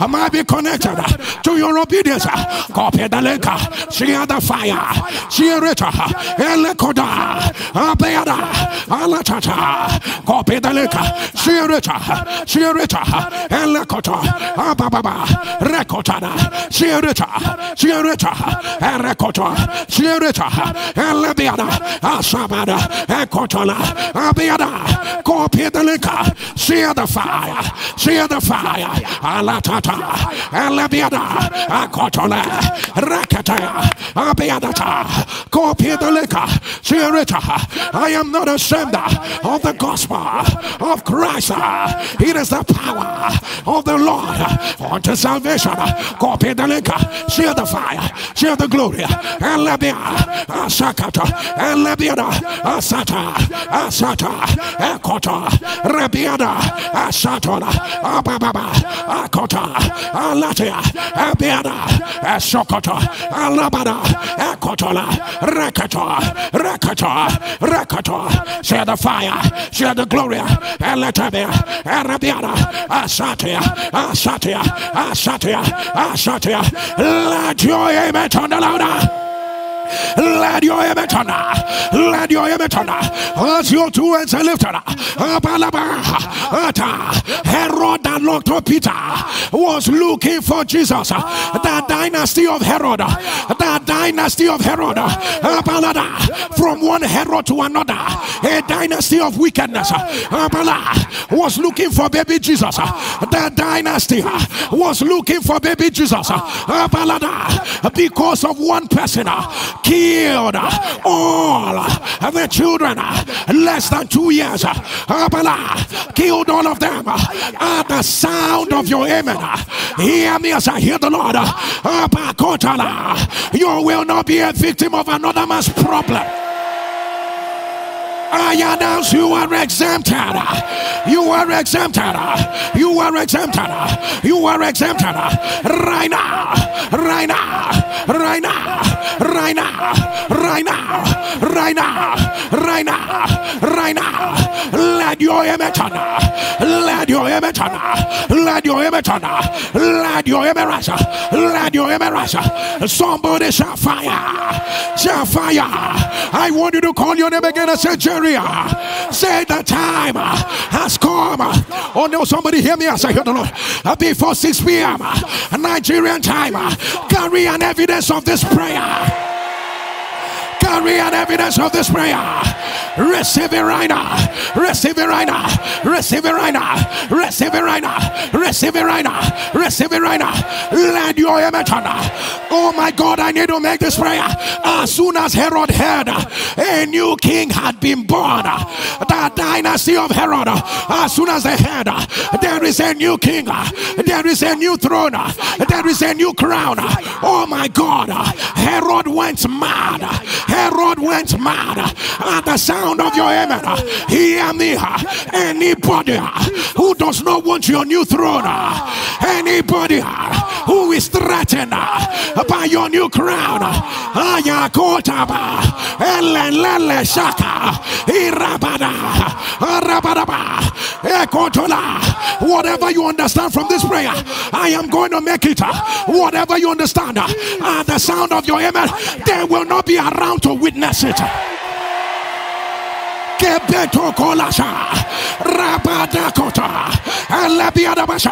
might be connected to your obedience. Copy the link, share the fire, share it, elekoda, abada, alatata. Copy the link, share it, share it, elekota, ababa, rekotada, share it, share it, erekota, share it, elebiada, asabada, ekotala, abiada. Link, share the fire, share the fire, alatata, elebiada, akotala, rekata, abiadata. Link, share it. I am not ashamed of the gospel of Christ. It is the power of the Lord unto salvation. Link, share the fire, share the glory. Me asakata, me asata, asata, ekota, rebiada, asatona, ababa, akota, alatia, abiada, asokota, alabada, ekotola, rekata, rekata, rekata. Share the fire, share the glory, and let arabiada, asatia, asatia, asatia, asatia. Let your amen turn louder. Let your image on Let your image on As your two hands are lifted Herod that looked up Peter was looking for Jesus. The dynasty of Herod. The dynasty of Herod. From one Herod to another. A dynasty of wickedness. Was looking for baby Jesus. The dynasty was looking for baby Jesus. Because of one person killed all the children less than two years. Killed all of them at the sound of your amen. Hear me as I hear the Lord. You will not be a victim of another man's problem. I announce you are exempted. You are exempted. You are exempted. You are exempted. Right now. Right now. Right now. Right now. Right now. Right now. Right now. Right now. Let your image on. Let your image on. Let your image on. Let your image Let your image Somebody shall fire. Shall fire. I want you to call your name again and say, Jerry. Say the time has come. Oh no, somebody hear me as I hear the Lord. Uh, before 6 p.m. Uh, Nigerian time. Uh, carry an evidence of this prayer carry an evidence of this prayer. Receive it right now. Receive it right now. Receive it right now. Receive it right now. Receive it right now. Receive it right now. Your image on. Oh my God, I need to make this prayer. As soon as Herod heard a new king had been born, the dynasty of Herod, as soon as they heard there is a new king, there is a new throne, there is a new crown. Oh my God, Herod went mad. Herod went mad at the sound of your amen. Hear me. Anybody who does not want your new throne, anybody who is threatened by your new crown, Ayakotaba, Elelele Shaka, Irabada, Arabadaba. Whatever you understand from this prayer, I am going to make it. Whatever you understand, at the sound of your amen, there will not be around to witness it. Kebeto Kolasha, Rabadakota, Alabiadabasha,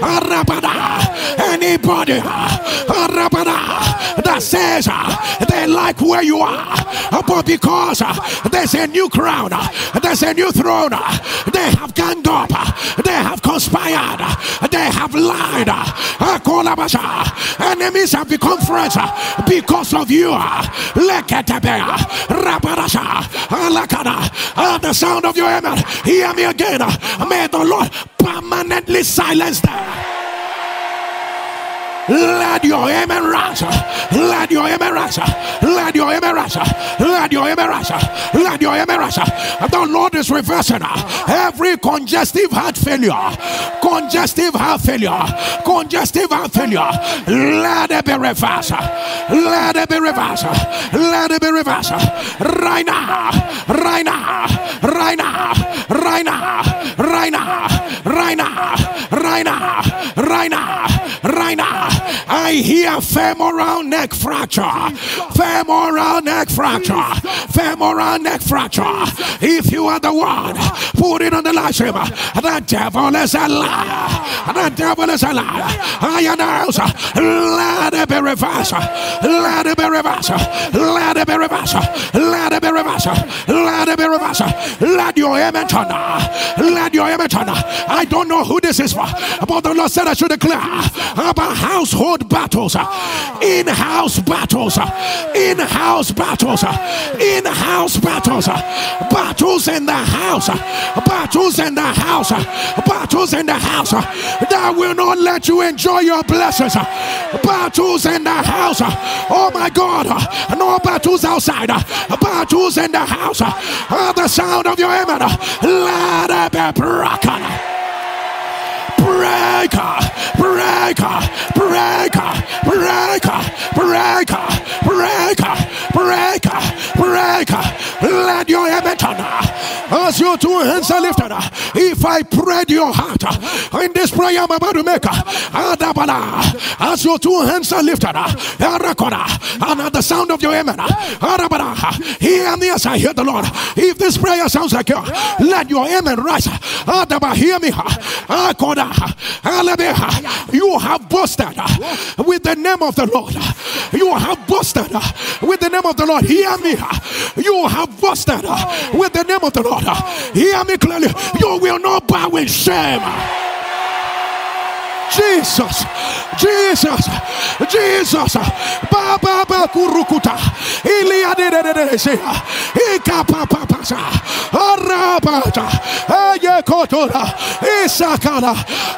Arabada, anybody, Arabada, that says uh, they like where you are, but because uh, there's a new crown, uh, there's a new throne, uh, they have ganged up, uh, they have conspired, uh, they have lied, uh, enemies have become friends uh, because of you. uh, Leketebe, uh, Rabadasha, Alakada, uh, the sound of your amen. Hear me again. May the Lord permanently silence them. Let your amen rise. Let your amen rise. Let your amen rise. Let your amen rise. Let your amen rise. The Lord is reversing every congestive heart failure. Congestive heart failure. Congestive heart failure. Let it be reversed. Let it be reversed. Let it be reversed. Right now. Right now. Right now. Right now. Right now. Right now. Right now. Right now. Right now. I hear femoral neck fracture. Femoral neck fracture. Femoral neck fracture. If you are the one, put it on the live stream. The devil is a liar. The devil is a liar. I announce, let it be reversed. Let it be reversed. Let it be reversed. Let it be reversed. Let it be reversed. Let your amen turn. Let your amen turn. I don't know who this is for, but the Lord said I should declare about household battles, uh, in house battles, uh, in house battles, uh, in house battles, battles in the house, battles in the house, battles in the house that will not let you enjoy your blessings, battles in the house. Oh my God, no battles outside, battles in the house. The sound of your amen, let it be broken breaker, breaker, breaker, breaker, breaker, breaker, breaker, breaker. Let your amen turn. As your two hands are lifted, if I prayed your heart in this prayer I'm about to make, as your two hands are lifted, and at the sound of your amen, hear me as I hear the Lord. If this prayer sounds like you, let your amen rise. Hear me. You have boasted with the name of the Lord. You have boasted with the name of the Lord. Hear me. You have boasted with the name of the Lord. Hear me clearly. You will not bow in shame. Jesus, Jesus, Jesus, Baba Bakurukuta, Ilia de de de de Ika Papa Pasa, Arabata, Ayakotora, Isakala.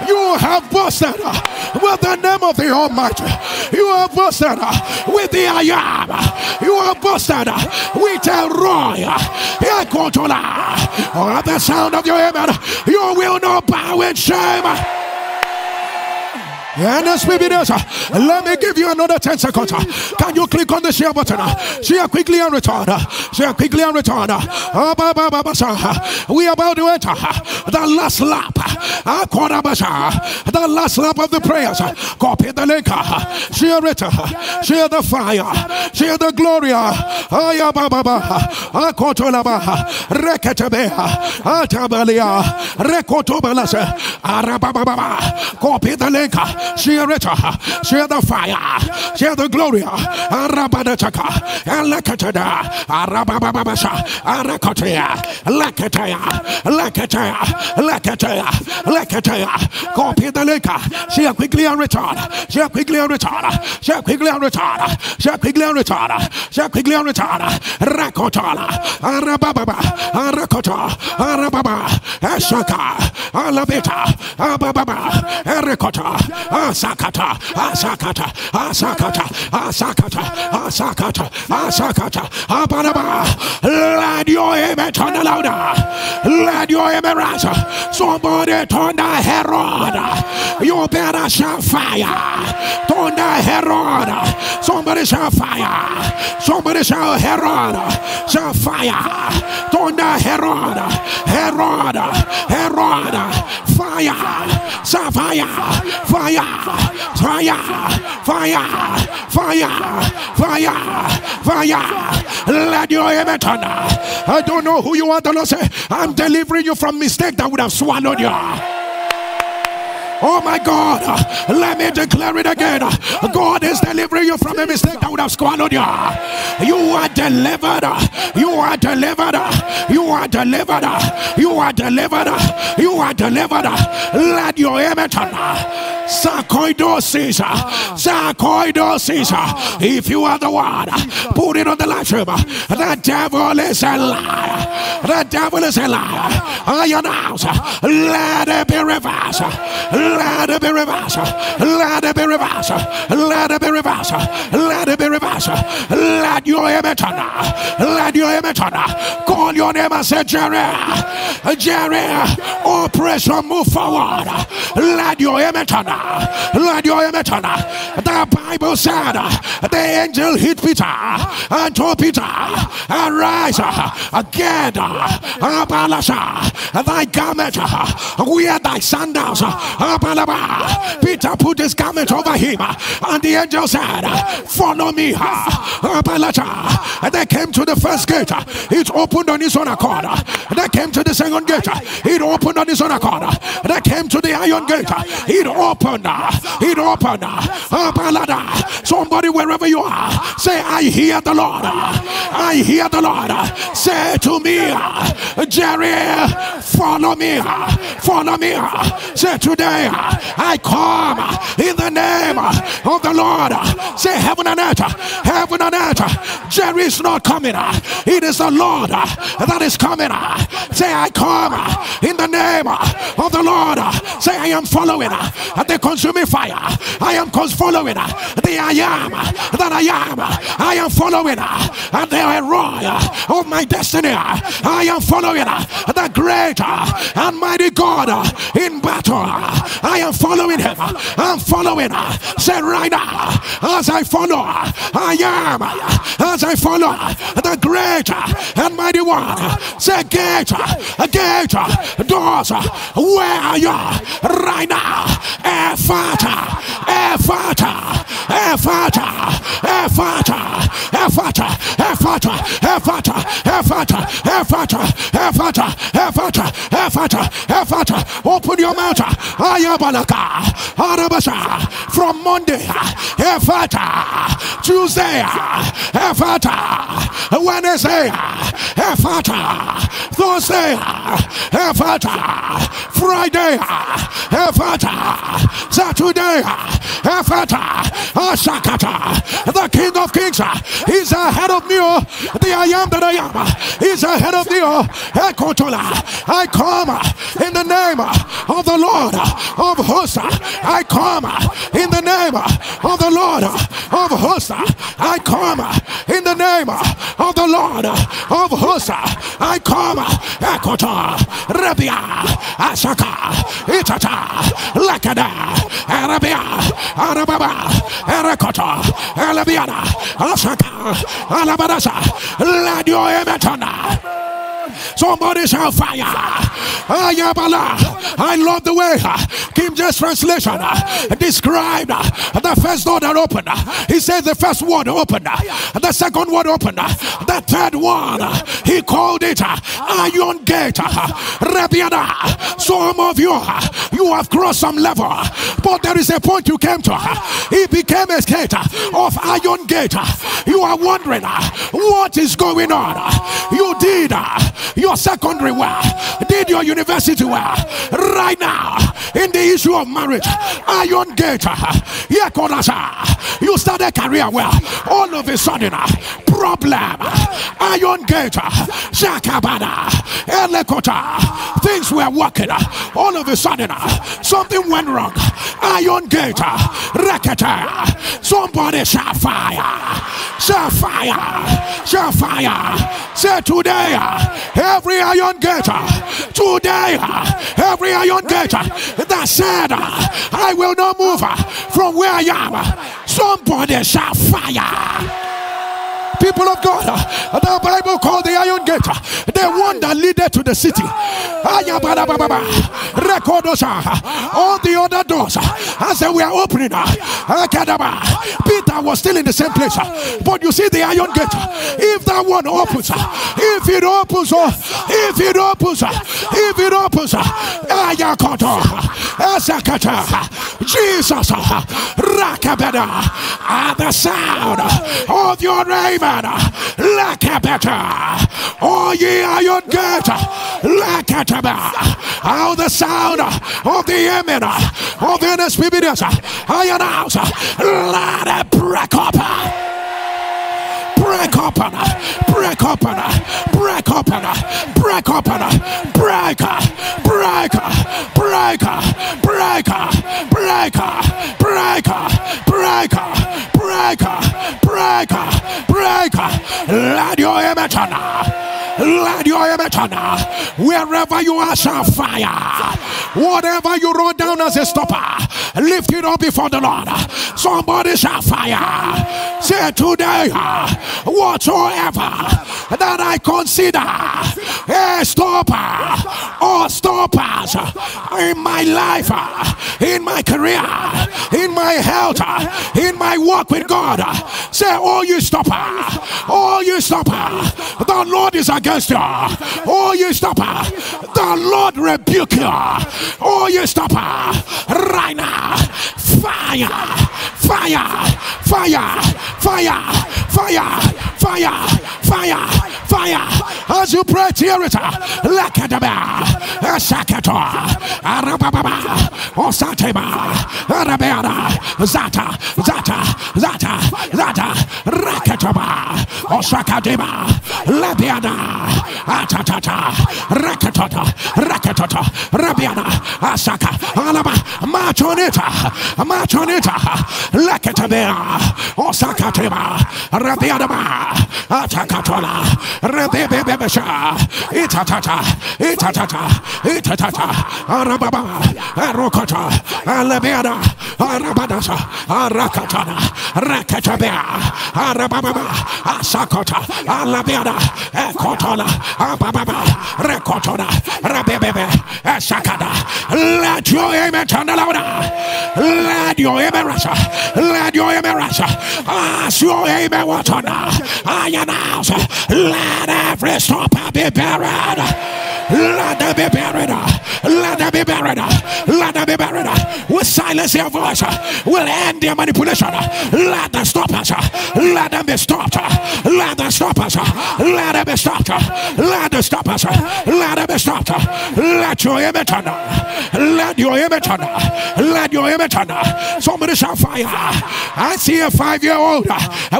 You have busted with the name of the Almighty. You have busted with the I am. You have busted with the Roy. Yakotola. At the sound of your amen, you will not bow in shame. And let me give you another 10 seconds. Can you click on the share button? Share quickly and return. Share quickly and return. Ah, we are about to enter the last lap. Ah, the last lap of the prayers. Copy the link. Share it. Share the fire. Share the glory. Ah, Aya baba. Akotolaba. Reketabeha. Atabalia. Rekotobalasa. Arababa. Copy the link. Share it. Uh, share the fire. Share the glory. Uh, Arabadachaka. Alakatada. Arabababasha. Arakotea. Lakatea. Lakatea. Lakatea. Lakatea. Copy the link. Share quickly and return. Share quickly and return. Share quickly and return. Share quickly and return. Share quickly and return. Rakotala. Arababa. Arakota. Arababa. Ashaka. Alabeta. Ababa. Erekota. Asakata, Asakata, Asakata, Asakata, Asakata, Asakata, Abanaba. Let your amen turn louder. Let your amen rise. Somebody turn the Herod. You better shout fire. Turn the Herod. Somebody shout fire. Somebody shout Herod. Shout fire. Turn the Herod. Herod. Herod. Fire. Shout fire. Fire. Fire. Fire. Fire. Fire. Fire. Let your amen turn. I don't know who you are, the Lord say, I'm delivering you from mistake that would have swallowed you. Oh my God, let me declare it again. God is delivering you from a mistake that would have swallowed you. You are delivered. You are delivered. You are delivered. You are delivered. You are delivered. Let your image Sarcoidosis. Ah. Sarcoidosis. Ah. If you are the one, put it on the live stream. The devil is a liar. The devil is a liar. Ah. I announce, let it be reversed. Let it be reversed. Let it be reversed. Let it be reversed. Let it be reversed. Let your image on. Let your image on. Call your name and say, Jerry. Jerry, operation move forward. Let your image on. Your image on. The Bible said the angel hit Peter and told Peter, Arise again, Abalasha, thy garment, wear thy sandals. Peter put his garment over him, and the angel said, Follow me, they came to the first gate, it opened on his own accord. They came to the second gate, it opened on his own accord. They came to the iron gate, it opened, it opened. Abalada. Somebody, wherever you are, say, I hear the Lord. I hear the Lord. Say to me, Jerry, follow me. Follow me. Say, today I come in the name of the Lord. Say, heaven and earth, heaven and earth. Jerry is not coming. It is the Lord that is coming. Say, I come in the name of the Lord. Say, I am following the consuming fire. I am following the I am that I am. I am following the royal of my destiny. I am following the great and mighty God in battle. I am following him. I'm following. Say right now, as I follow, I am. As I follow the great and mighty one. Say gate, gate, doors. Where are you right now? Ephata, Ephata, Ephata, Ephata, Ephata, Ephata, Ephata, Ephata, Ephata, Ephata, Ephata, Ephata, Ephata. Open your mouth. Ayabalaka, Arabasa. From Monday, Ephata, Tuesday, Ephata, Wednesday, Ephata, Thursday, Ephata, Friday, Ephata, Saturday, Ephata, Ashakata, the King of Kings, He's ahead of me. The I am that I am, He's ahead of me. Ekotola, I come in the name of the Lord of hosts. I come in the name of the Lord of hosts. I come in the name of the Lord of hosts. I come, Ekota, Rabia, Asaka, Itata, Lakada, Arabia, Arababa, Arakota, Alabiana, Asaka, Alabarasa, Ladio Emetona. Somebody shall fire. Ah, Ayabala. I love the way uh, King James translation uh, described uh, the first door that opened. He said the first word opened, the second word opened, the third one he called it iron gate. Rabiana. Some of you you have crossed some level, but there is a point you came to. He became a skater of iron gate. You are wondering what is going on. You did your secondary well, did your university well. Right now, in the issue of marriage, iron gate, you started career well. All of a sudden, uh, problem, iron gate, Shakabada, Elekota, things were working. All of a sudden, uh, something went wrong. Iron gate, Rakata, somebody shall fire, shall fire, shall fire. Say today, uh, every iron gate uh, today uh, every iron gate uh, that said I will not move from where I am somebody shall fire people of God, the Bible called the iron gate the one that leads leadeth to the city. All the other doors, as they were opening. Peter was still in the same place. But you see the iron gate. If that one opens, if it opens, if it opens, if it opens, Ayakoto. Asakata. Jesus. Rakabeda. At the sound of your raven. Lakabeta. Oh, ye iron gate. How the sound of the emin of the spirits. I announce. Let it break up break open, break open, break open, break open, break, break, break, break, break, break, break, break, break, break. Let your image let your image wherever you are shall fire. Whatever you wrote down as a stopper, lift it up before the Lord. Somebody shall fire. Say today, whatsoever that I consider a stopper or stoppers in my life, in my career, in my health, in my walk with God. Say, oh, you stopper, oh, you stopper. The Lord is against you. Oh, you stopper. The Lord rebuke you. Oh, you stopper. Right now. Fire, fire, fire, fire, fire, fire, fire, fire. As you pray, tear it. Lakadaba, Sakato, Arababa, Osateba, Arabera, Zata, Zata, Zata, Zata, Rakataba, Osakadeba, Labiana, Atatata, Rakatata, Rakatata, Rabiana, Asaka, Alaba, Machonita, Machonita, Lakatabea, Osakateba, Rabiana, Atakatola, Rabebebesha, Itatata, Itatata, Itatata, Arababa, Arokota, Alabiana, Arabadasa, Arakatana, Rakatabea, Arababa, Asakota, Alabiana, Ekotona, Ababa, Rekotona, Rabebebe, Asakada. Let your amen turn louder. Your amen rush. Let your amen rush. As your amen was on. I announce. Let every stopper be buried. Let them be buried. Let them be buried. Let them be buried. We'll silence their voice. We'll end their manipulation. Let them stop us. Let them be stopped. Let them stop us. Let them be stopped. Let them stop us. Let them be stopped. Let your image turn. Let your image turn. Let your image turn. Somebody shall fire. I see a five year old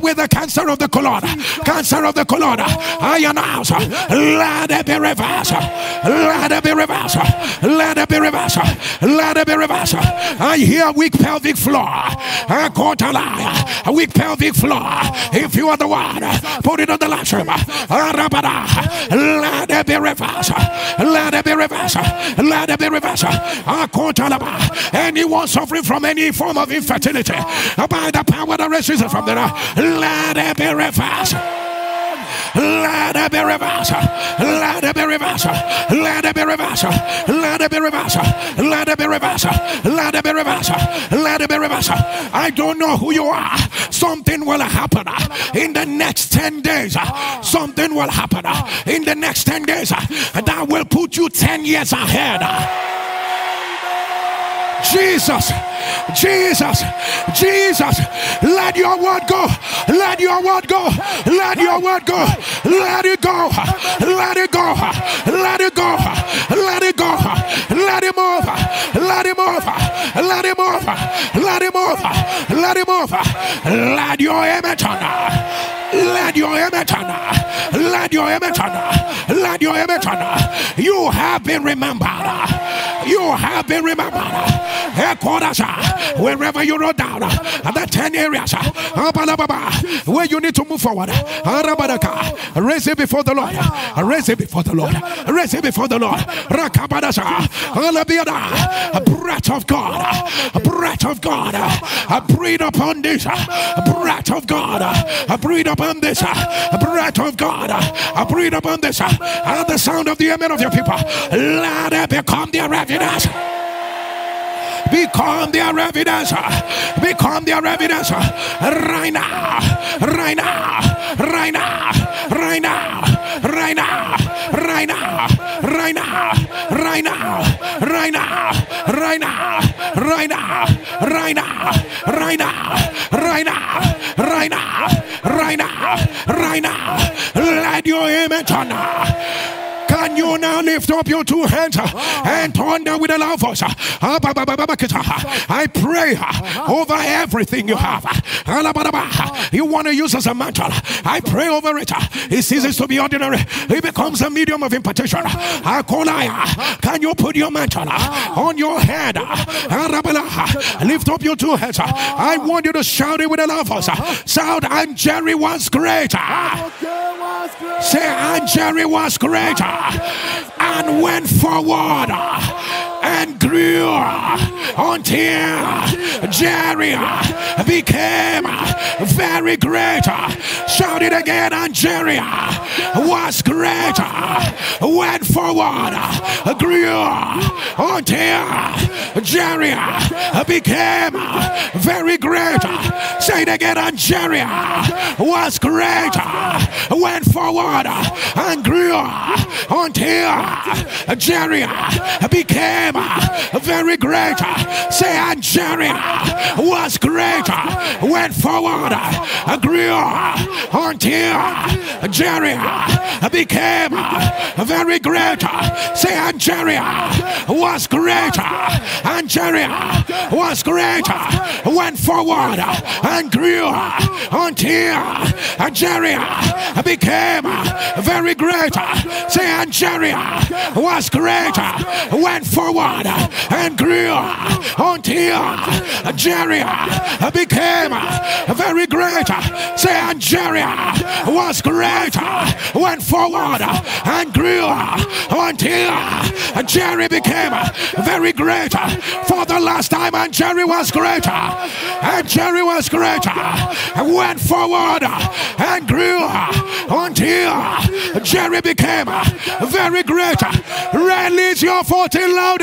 with the cancer of the colon. Cancer of the colon. I announce. Let it be reversed. Let it be reversed. Let it be reversed. Let it be reversed. I hear weak pelvic floor. I caught a weak pelvic floor. If you are the one, put it on the last room. Let it be reversed. Let it be reversed. Let it be reversed. I caught a. Anyone suffering from any form of infertility by the power that raises from there, let it be reversed. Let it be reversed. Let it be reversed. Let it be reversed. Let it be reversed. Let it be reversed. Let it be reversed. Let it be reversed. I don't know who you are. Something will happen in the next 10 days. Something will happen in the next 10 days that will put you 10 years ahead. Jesus, Jesus, Jesus, let your word go, let your word go, let your word go, let it go, let it go, let it go, let it go, let it move, let it move, let it move, let it move, let it move, let your image on. Let your on. Let your on. Let your on. You have been remembered. You have been remembered. Headquarters, wherever you wrote down, the 10 areas where you need to move forward. Raise it before the Lord. Raise it before the Lord. Raise it before the Lord. Breath of God, breath of God, breathe upon this, breath of God, breathe upon Uh, this, uh, a breath of God, a breathe upon this, and the sound of the amen of your people. Let it become their evidence. Become their evidence. Uh, become their evidence. Right now. Right now. Right now. Right now. Right now. Right now. Right now. Right now. Right now. Right now. Right now. Right now. Right now. Right now. Right now. Right now. Right now. Let your image on. Can you now lift up your two hands uh, and thunder with a loud voice? Uh, ah, uh I pray uh, over everything you have. Uh, uh, you want to use as a mantle. I pray over it. It ceases to be ordinary. It becomes a medium of impartation. Can you put your mantle on your head? Lift up your two hands. I want you to shout it with a loud voice. Shout, and Jerry was greater. Say, and Jerry was greater and went forward and grew until Jerry became very great. Shout it again, and Jerry was great. Went forward, grew until Jerry became very great. Say it again, and Jerry was great. Went forward and grew until Jerry became very great. Say, Jerry was great. Went forward, grew until Jerry became very great. Say, Jerry was great. Jerry was great. Went forward and grew until Jerry became very great. Say, Jerry was great. Went forward and grew until Jerry became very great. Say, and Jerry was great. Went forward and grew until Jerry became very great. For the last time, and Jerry was great. And Jerry was great. And went forward and grew until Jerry became very great. Release your 14 loud,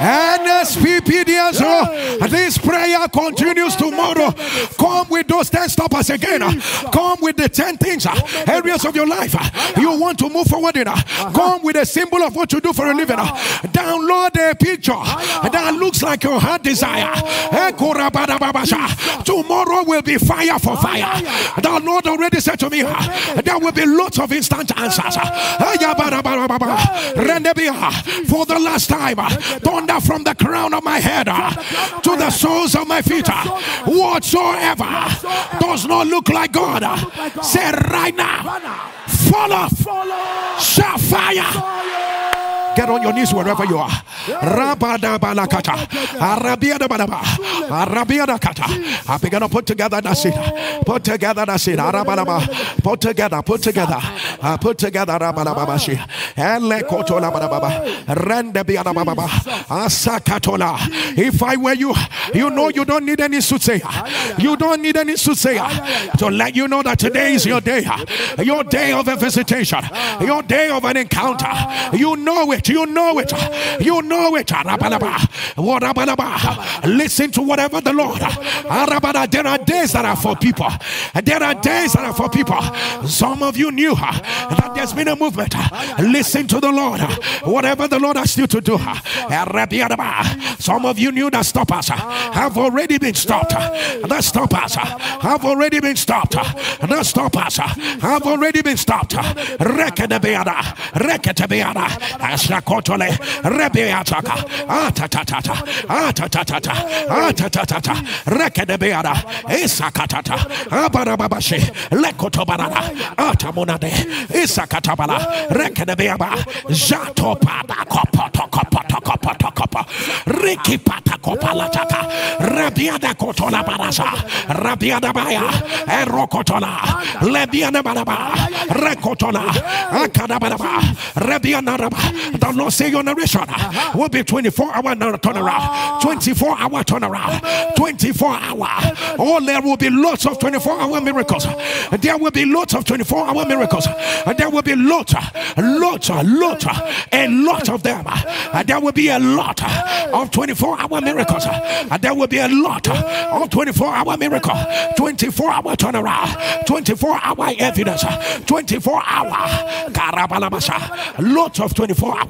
NSPPDS. Oh, this prayer continues tomorrow. Come with those 10 stoppers again. Come with the 10 things, uh, areas of your life uh, you want to move forward in. uh. Come with a symbol of what you do for a living. Download a picture that looks like your heart desire. Tomorrow will be fire for fire. The Lord already said to me, there will be lots of instant answers. For the last time, uh, from the crown of my head uh, to the soles of my feet. uh, Whatsoever does not look like God, uh, say right now, fall off, shall fire. Get on your knees wherever you are. Rabadabalakata. Arabiadabadaba. Arabiadakata. I began to put together that seed. Put together that seed. Put together. Put together. Uh, put together. Rabadababashi. Elekotolabadababa. Rendebiadababa. Asakatola. If I were you, you know you don't need any soothsayer. You don't need any soothsayer to let you know that today is your day. Your day of a visitation. Your day of an encounter. You know it. You know it. You know it. Warabalaba. Oh, Listen to whatever the Lord. There are days that are for people. There are days that are for people. Some of you knew that there's been a movement. Listen to the Lord. Whatever the Lord asked you to do. Some of you knew that stoppers have already been stopped. The stoppers have already been stopped. The stoppers have already been stopped. Rekedebeada, reketebeada, ashakotole, rebeataka, atatata, ah, atatata, ah, atatata, ah, rekedebeada, esakatata, abarababashi, lekotobarada, atamunade, isakatabala, rekedebeaba, jatopada, kopoto, kopoto, kopoto, kopo, rikipata, kopalataka, rabiada kotola barasa, rabiada baya, erokotona, lebiana baraba, rekotona, akadabaraba, rabiana raba. The Lord say your narration. Uh-huh. Will be 24 hour turnaround, ah. 24 hour turnaround, 24 hour. Oh, there will be lots of 24 hour miracles. There will be lots of 24 hour miracles. There will be lots, lots, lots, a lot of them. There will be a lot of 24 hour miracles. There will be a lot of 24 hour miracle, 24 hour turnaround, 24 hour evidence, 24 hour. Lots of 24 hour,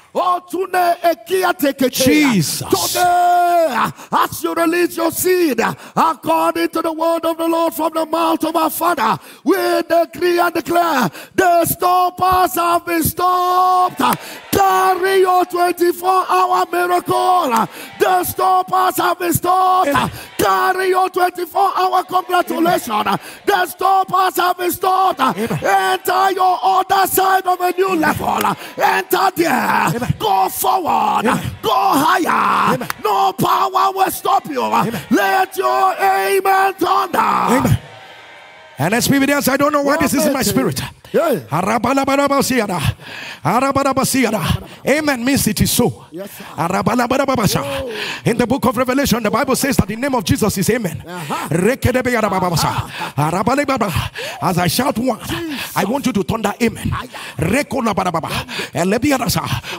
Jesus. Today, as you release your seed, according to the word of the Lord from the mouth of our Father, we decree and declare the stoppers have been stopped. Carry your 24 hour miracle. The stoppers have been stopped. Carry your 24 hour congratulation. The stoppers have been stopped. Enter your other side of a new level. Enter there. Go forward. Go higher. No power will stop you. Let your amen thunder. Amen. And as people dance, I don't know why this is in my spirit. Yeah. Arabalabadabasiada. Arabalabasiada. Amen means it is so. Yes. In the book of Revelation, the Bible says that the name of Jesus is Amen. Uh-huh. Arabalababa. As I shout one, I want you to thunder Amen.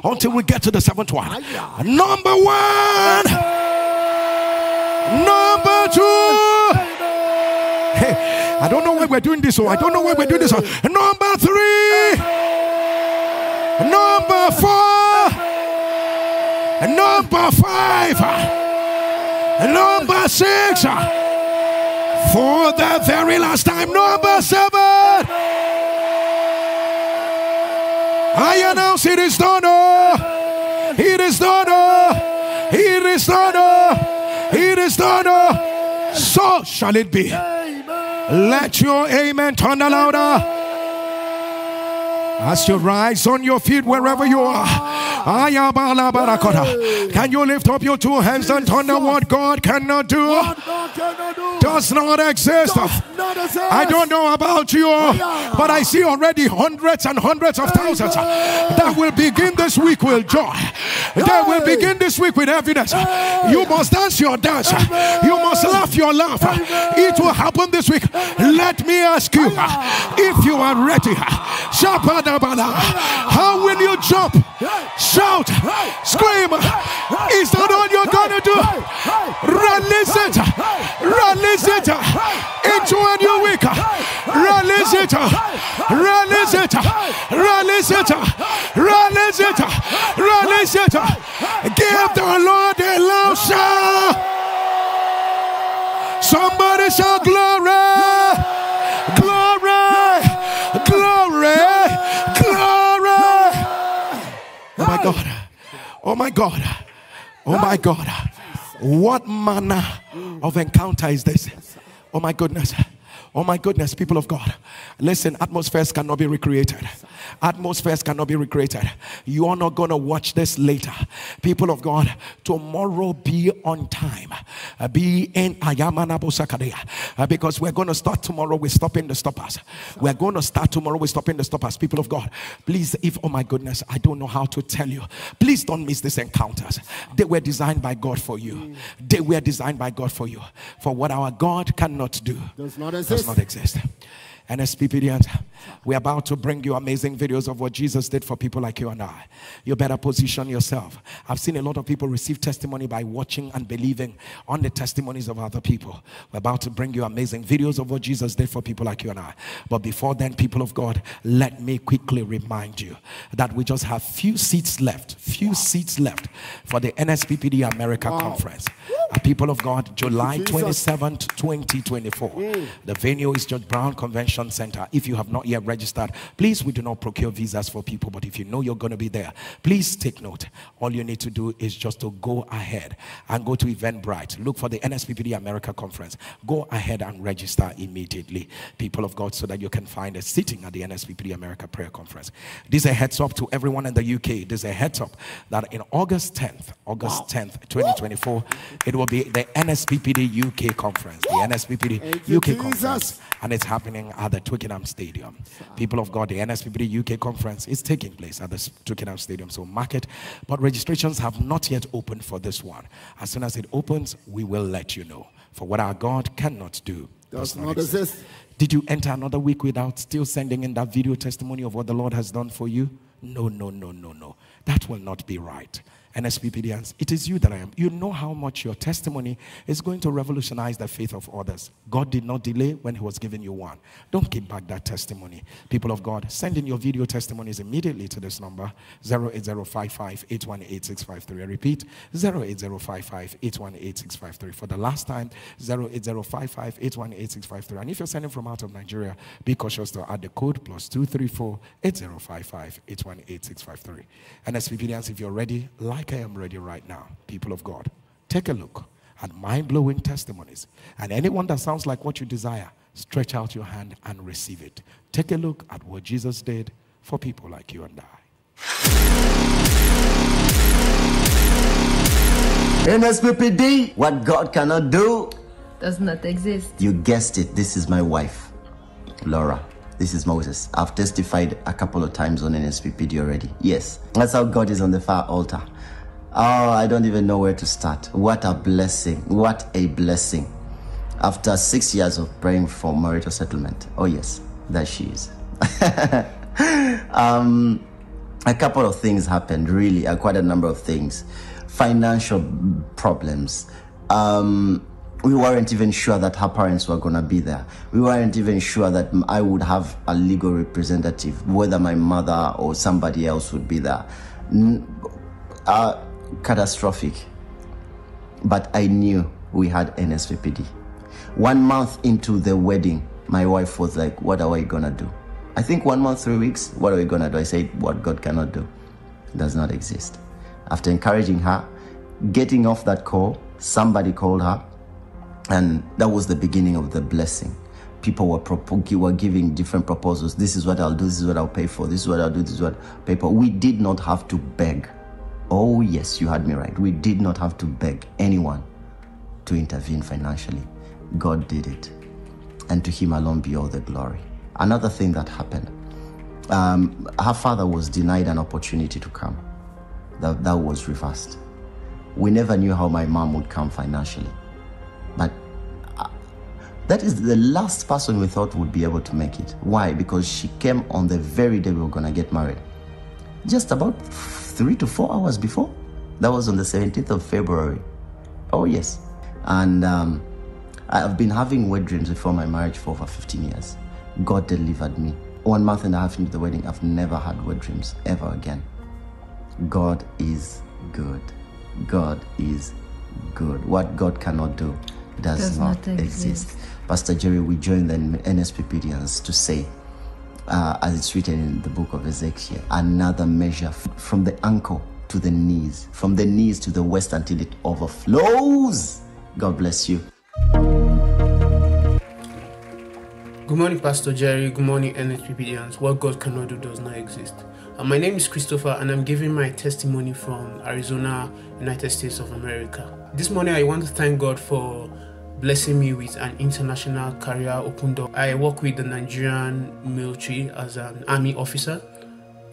Until we get to the seventh one. Number one. Number two. Hey, I don't know why we're doing this. So I don't know why we're doing this. So. Number three. Number four. Number five. Number six. For the very last time. Number seven. I announce it is done. oh. It is done. oh. It is done. oh. It is done. oh. So shall it be. Let your amen thunder louder. As you rise on your feet wherever you are. Can you lift up your two hands and thunder what God cannot do? What God cannot do Does not exist. does not exist. I don't know about you, but I see already hundreds and hundreds of thousands that will begin this week with joy. That will begin this week with evidence. You must dance your dance. You must laugh your laugh. It will happen this week. Let me ask you if you are ready. How will you jump? Shout, scream. Is that all you're gonna do? Release it. Release it into a new week. Release it. Release it. Release it. Release it. Release it. Give the Lord a loud shout. Somebody shout glory. God. Oh my God. Oh my God. What manner of encounter is this? Oh my goodness. Oh my goodness, people of God. Listen, atmospheres cannot be recreated. Atmospheres cannot be recreated. You are not going to watch this later. People of God, tomorrow be on time. Uh, Be in Ayamana Bosakadeya. Uh, Because we're going to start tomorrow with stopping the stoppers. We're going to start tomorrow with stopping the stoppers. People of God, please, if, oh my goodness, I don't know how to tell you. Please don't miss these encounters. They were designed by God for you. They were designed by God for you. For what our God cannot do Does not does not exist. And as Pipedians, We're about to bring you amazing videos of what Jesus did for people like you and I. You better position yourself. I've seen a lot of people receive testimony by watching and believing on the testimonies of other people. We're about to bring you amazing videos of what Jesus did for people like you and I. But before then, people of God, let me quickly remind you that we just have few seats left, few seats left for the NSPPD America Conference. Uh, people of God, July 27th, 2024. The venue is George Brown Convention Center. If you have not yet registered, please, we do not procure visas for people, but if you know you're going to be there, please take note. All you need to do is just to go ahead and go to Eventbrite. Look for the NSPPD America Conference. Go ahead and register immediately, people of God, so that you can find a sitting at the NSPPD America Prayer Conference. This is a heads up to everyone in the UK. This is a heads up that in August 10th, August 10th, 2024, it will be the NSPPD UK conference. The NSPPD UK Jesus. conference. And it's happening at the Twickenham Stadium. People of God, the NSPPD UK conference is taking place at the Twickenham Stadium. So mark it. But registrations have not yet opened for this one. As soon as it opens, we will let you know. For what our God cannot do Does not exist. did you enter another week without still sending in that video testimony of what the Lord has done for you? No, no, no, no, no. That will not be right. NSPPDians, it is you that I am. You know how much your testimony is going to revolutionize the faith of others. God did not delay when He was giving you one. Don't keep back that testimony. People of God, send in your video testimonies immediately to this number 08055 I repeat 08055 For the last time, 08055 And if you're sending from out of Nigeria, be cautious to add the code plus 234 8055 And SPPDians, if you're ready, like I am ready right now, people of God, take a look at mind blowing testimonies. And anyone that sounds like what you desire, stretch out your hand and receive it. Take a look at what Jesus did for people like you and I. NSPPD, what God cannot do. does not exist. You guessed it. This is my wife, Laura. This is Moses. I've testified a couple of times on NSPPD already. Yes, that's how God is on the far altar. Oh, I don't even know where to start. What a blessing. What a blessing. After six years of praying for marital settlement. Oh, yes, there she is. um, a couple of things happened, really, uh, quite a number of things. Financial problems. Um, we weren't even sure that her parents were going to be there. We weren't even sure that I would have a legal representative, whether my mother or somebody else would be there. Uh, catastrophic. But I knew we had NSPPD. One month into the wedding, my wife was like, What are we to do? I think one month, three weeks, what are we to do? I said, What God cannot do does not exist. After encouraging her, getting off that call, somebody called her, and that was the beginning of the blessing. People were, propo- were giving different proposals. This is what I'll do, this is what I'll pay for, this is what I'll do, this is what for. We did not have to beg. Oh, yes, you had me right. We did not have to beg anyone to intervene financially. God did it. And to Him alone be all the glory. Another thing that happened um, her father was denied an opportunity to come. That, that was reversed. We never knew how my mom would come financially. But uh, that is the last person we thought would be able to make it. Why? Because she came on the very day we were going to get married. Just about three to four hours before. That was on the 17th of February. Oh, yes. And um, I've been having wet dreams before my marriage for over 15 years. God delivered me. One month and a half into the wedding, I've never had wet dreams ever again. God is good. God is good. What God cannot do does, Does not, not exist. exist. Pastor Jerry, we join the NSPPDians to say, uh, as it's written in the book of Ezekiel, another measure from the ankle to the knees, from the knees to the waist until it overflows. God bless you. Good morning, Pastor Jerry. Good morning, NSPPDians. What God cannot do does not exist. Uh, my name is Christopher, and I'm giving my testimony from Arizona, United States of America. This morning, I want to thank God for blessing me with an international career open door. I work with the Nigerian military as an army officer.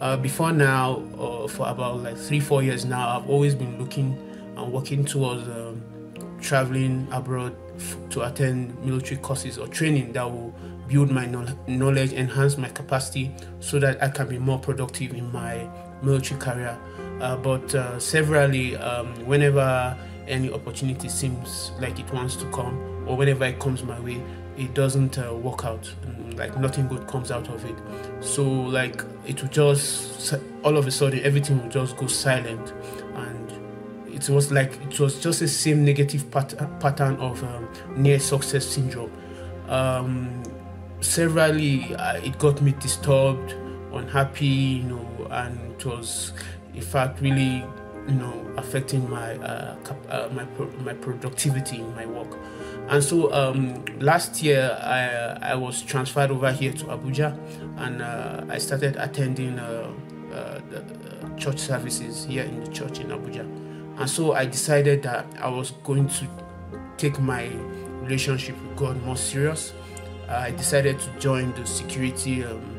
Uh, before now, uh, for about like three, four years now, I've always been looking and working towards um, traveling abroad to attend military courses or training that will build my knowledge, enhance my capacity, so that I can be more productive in my military career. Uh, but uh, severally, um, whenever any opportunity seems like it wants to come, or whenever it comes my way, it doesn't uh, work out. Mm, like nothing good comes out of it. So like it will just all of a sudden everything will just go silent, and it was like it was just the same negative pat- pattern of um, near success syndrome. Um, severally, uh, it got me disturbed, unhappy, you know, and it was in fact really you know affecting my uh, uh, my pro- my productivity in my work. And so um, last year I, I was transferred over here to Abuja and uh, I started attending uh, uh, the, uh, church services here in the church in Abuja. And so I decided that I was going to take my relationship with God more serious. I decided to join the security um,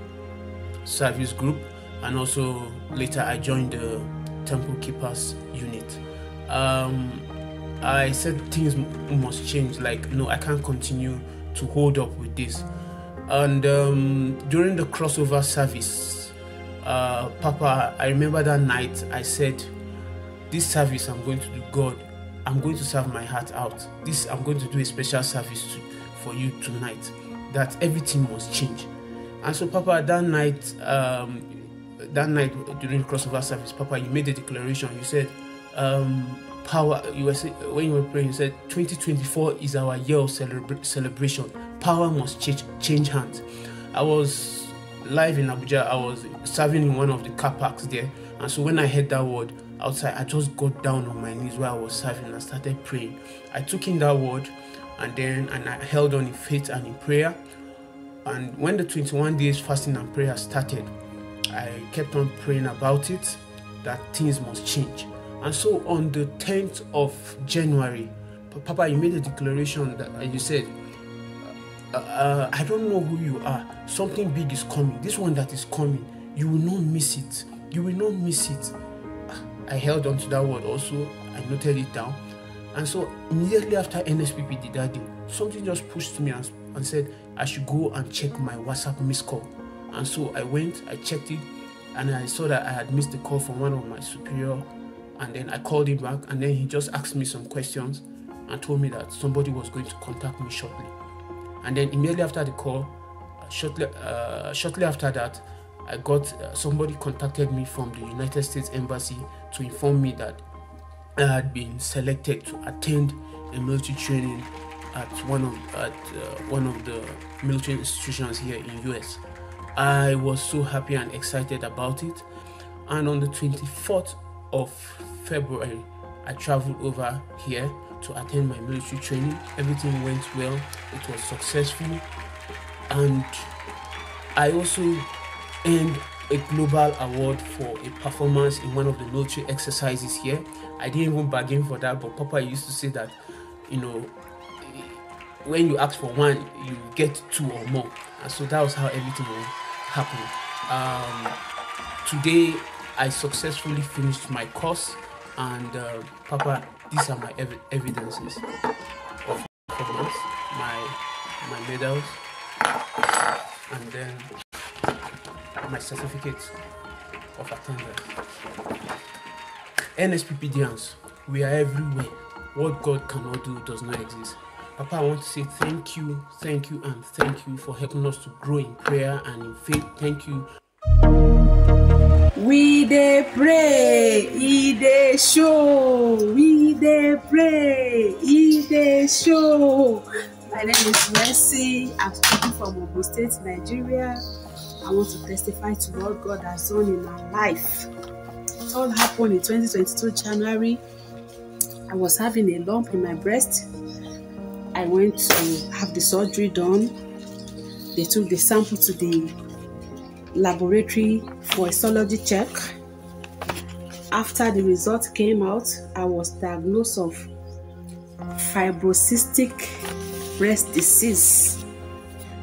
service group and also later I joined the temple keepers unit. Um, I said things must change. Like, no, I can't continue to hold up with this. And um, during the crossover service, uh, Papa, I remember that night I said, This service I'm going to do, God, I'm going to serve my heart out. This I'm going to do a special service to, for you tonight. That everything must change. And so, Papa, that night, um, that night during crossover service, Papa, you made a declaration. You said, um, "Power." You were when you were praying, you said, "2024 is our year of celebra- celebration. Power must change, change hands." I was live in Abuja. I was serving in one of the car parks there, and so when I heard that word outside, I just got down on my knees where I was serving and started praying. I took in that word, and then and I held on in faith and in prayer. And when the 21 days fasting and prayer started, I kept on praying about it that things must change. And so on the 10th of January, Papa, you made a declaration that you said, uh, uh, I don't know who you are. Something big is coming. This one that is coming, you will not miss it. You will not miss it. I held on to that word also. I noted it down. And so immediately after NSPPD that day, something just pushed me and, and said I should go and check my WhatsApp missed call. And so I went, I checked it, and I saw that I had missed a call from one of my superior. And then I called him back, and then he just asked me some questions and told me that somebody was going to contact me shortly. And then immediately after the call, uh, shortly uh, shortly after that, I got uh, somebody contacted me from the United States Embassy to inform me that I had been selected to attend a military training at one of at uh, one of the military institutions here in US. I was so happy and excited about it. And on the 24th of February, I traveled over here to attend my military training. Everything went well, it was successful, and I also earned a global award for a performance in one of the military exercises here. I didn't even bargain for that, but Papa used to say that, you know, when you ask for one, you get two or more. So that was how everything happened. Um, today, I successfully finished my course, and uh, Papa, these are my ev- evidences of my my medals, and then my certificates of attendance. NSPPDians, we are everywhere. What God cannot do does not exist. Papa, I want to say thank you, thank you, and thank you for helping us to grow in prayer and in faith. Thank you. We dey pray, e dey show. We dey pray, e dey show. My name is Mercy. I'm speaking from Ogun State, Nigeria. I want to testify to what God has done in my life. It all happened in 2022 January. I was having a lump in my breast. I went to have the surgery done. They took the sample to the laboratory for a serology check. After the result came out, I was diagnosed of fibrocystic breast disease.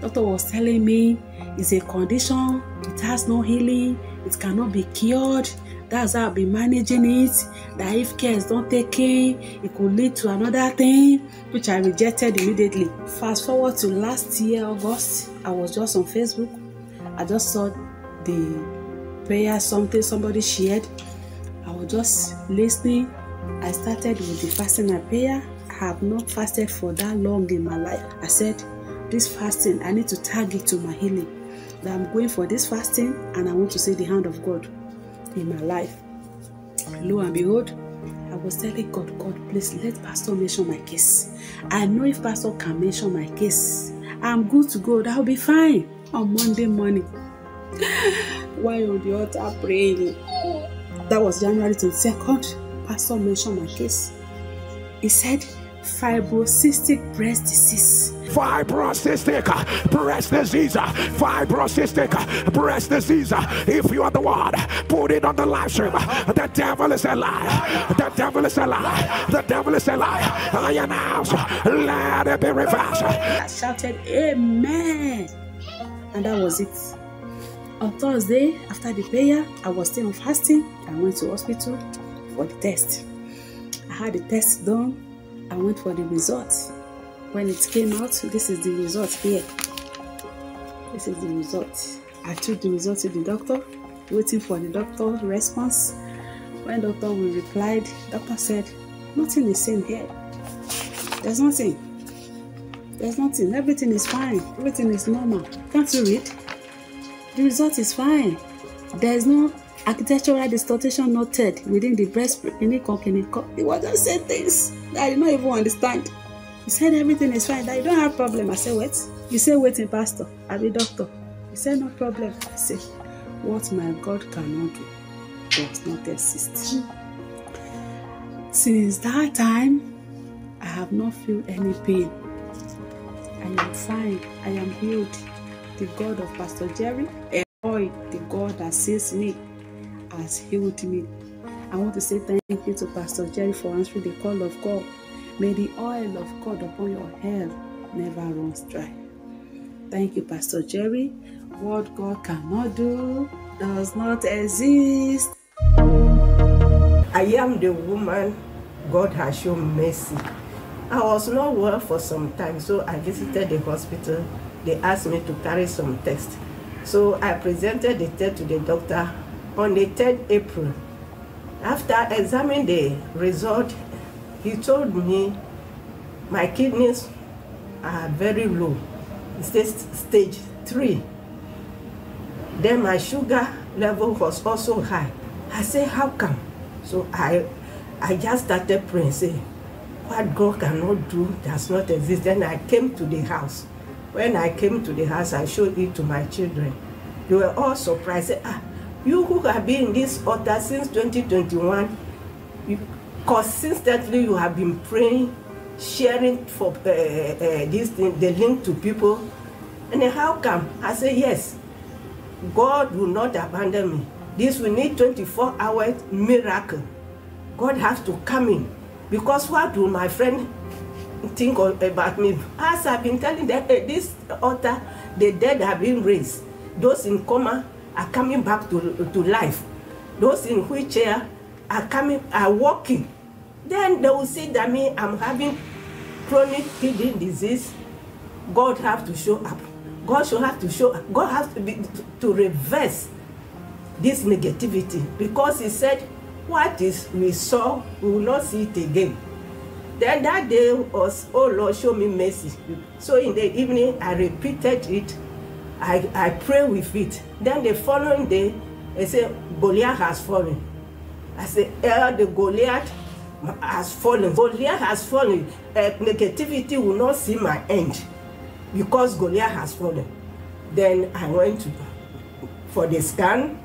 Doctor was telling me it's a condition, it has no healing, it cannot be cured. That's how I've been managing it. That if cares don't take in, it could lead to another thing, which I rejected immediately. Fast forward to last year, August, I was just on Facebook. I just saw the prayer, something somebody shared. I was just listening. I started with the fasting and prayer. I have not fasted for that long in my life. I said, this fasting, I need to tag it to my healing. That I'm going for this fasting and I want to see the hand of God in my life. Lo and behold, I was telling God, God, please let Pastor mention my case. I know if Pastor can mention my case, I'm good to go. That'll be fine on Monday morning. While on the altar praying, that was January 22nd. Pastor mentioned my case. He said, fibrocystic breast disease. Fibrocystic breast disease. Fibrocystic breast disease. If you are the one, put it on the live stream. The devil is a lie. The devil is a lie. The devil is a lie. I announce, let it be reversed. I shouted, Amen. And that was it. On Thursday, after the prayer, I was still fasting. I went to hospital for the test. I had the test done. I went for the results. When it came out, this is the result here. This is the result. I took the result to the doctor, waiting for the doctor's response. When doctor replied, doctor said, nothing is same here. There's nothing. There's nothing. Everything is fine. Everything is normal. Can't you read? The result is fine. There is no architectural distortion noted within the breast clinical. He was just saying things that I did not even understand. He said everything is fine, that you don't have problem. I said, what? You say waiting, pastor. I'll be doctor. He said, no problem. I said, what my God cannot do does not exist. Since that time, I have not felt any pain. I am fine. I am healed. The God of Pastor Jerry, El Roi, the God that sees me, has healed me. I want to say thank you to Pastor Jerry for answering the call of God. May the oil of God upon your head never runs dry. Thank you, Pastor Jerry. What God cannot do does not exist. I am the woman God has shown mercy. I was not well for some time, so I visited the hospital. They asked me to carry some tests. So I presented the test to the doctor on the 3rd April. After examining the result, he told me my kidneys are very low. It's stage 3. Then my sugar level was also high. I said, how come? So I, I just started praying, say, what God cannot do does not exist. Then I came to the house. When I came to the house, I showed it to my children. They were all surprised. Ah, you who have been in this altar since 2021, you, consistently you have been praying, sharing for uh, uh, this thing, the link to people. And then how come? I say, yes, God will not abandon me. This will need 24 hours miracle. God has to come in. Because what will my friend think of, about me? As I've been telling them, hey, this altar, the dead have been raised. Those in coma are coming back to, to life. Those in wheelchair are coming, are walking. Then they will see that me, I'm having chronic kidney disease. God have to show up. God should have to show up. God has to be to reverse this negativity because he said, what is we saw, we will not see it again. Then that day was, oh Lord, show me mercy. So in the evening, I repeated it. I, I pray with it. Then the following day, I said, Goliath has fallen. I said, eh, the Goliath has fallen. Goliath has fallen. Uh, negativity will not see my end because Goliath has fallen. Then I went to, for the scan.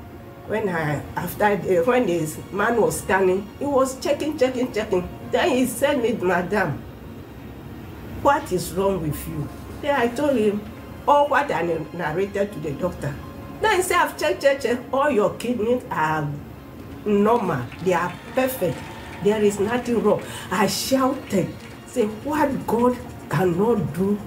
When I after the, when the man was scanning, he was checking, checking, checking. Then he said, Madam, what is wrong with you? Then I told him all what I narrated to the doctor. Then he said, I've checked, checked, checked. All your kidneys are normal. They are perfect. There is nothing wrong. I shouted, say, what God cannot do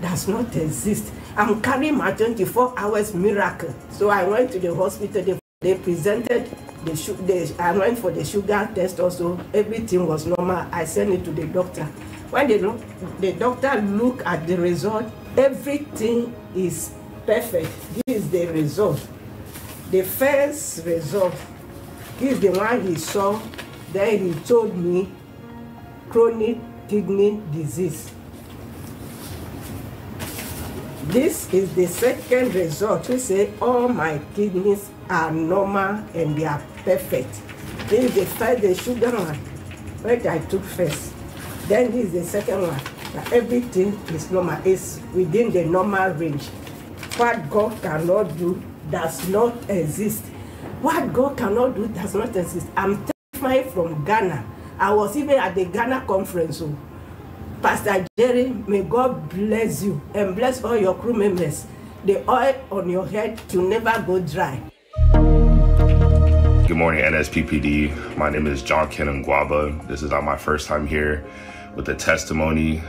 does not exist. I'm carrying my 24 hours miracle. So I went to the hospital. They, they presented The, su- the I went for the sugar test also. Everything was normal. I sent it to the doctor. When the, lo- the doctor look at the result, everything is perfect. This is the result. The first result, is the one he saw. Then he told me chronic kidney disease. This is the second result. We say all my kidneys are normal and they are perfect. This is the first, the sugar one, which I took first. Then this is the second one. Everything is normal. It's within the normal range. What God cannot do does not exist. What God cannot do does not exist. I'm testifying from Ghana. I was even at the Ghana conference. oh. Pastor Jerry, may God bless you and bless all your crew members. The oil on your head to never go dry. Good morning, NSPPD. My name is John Kenan Guava. This is not my first time here with a testimony.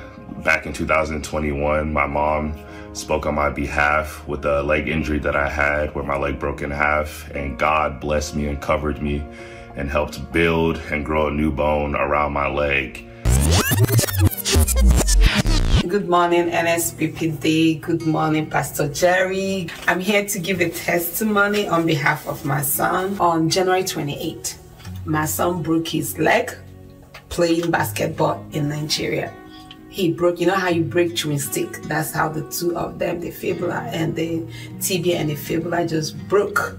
Back in 2021, my mom spoke on my behalf with a leg injury that I had where my leg broke in half, and God blessed me and covered me and helped build and grow a new bone around my leg. Good morning, NSPPD. Good morning, Pastor Jerry. I'm here to give a testimony on behalf of my son. On January 28, my son broke his leg playing basketball in Nigeria. He broke, you know how you break chewing stick? That's how the two of them, the fibula and the tibia and the fibula, just broke.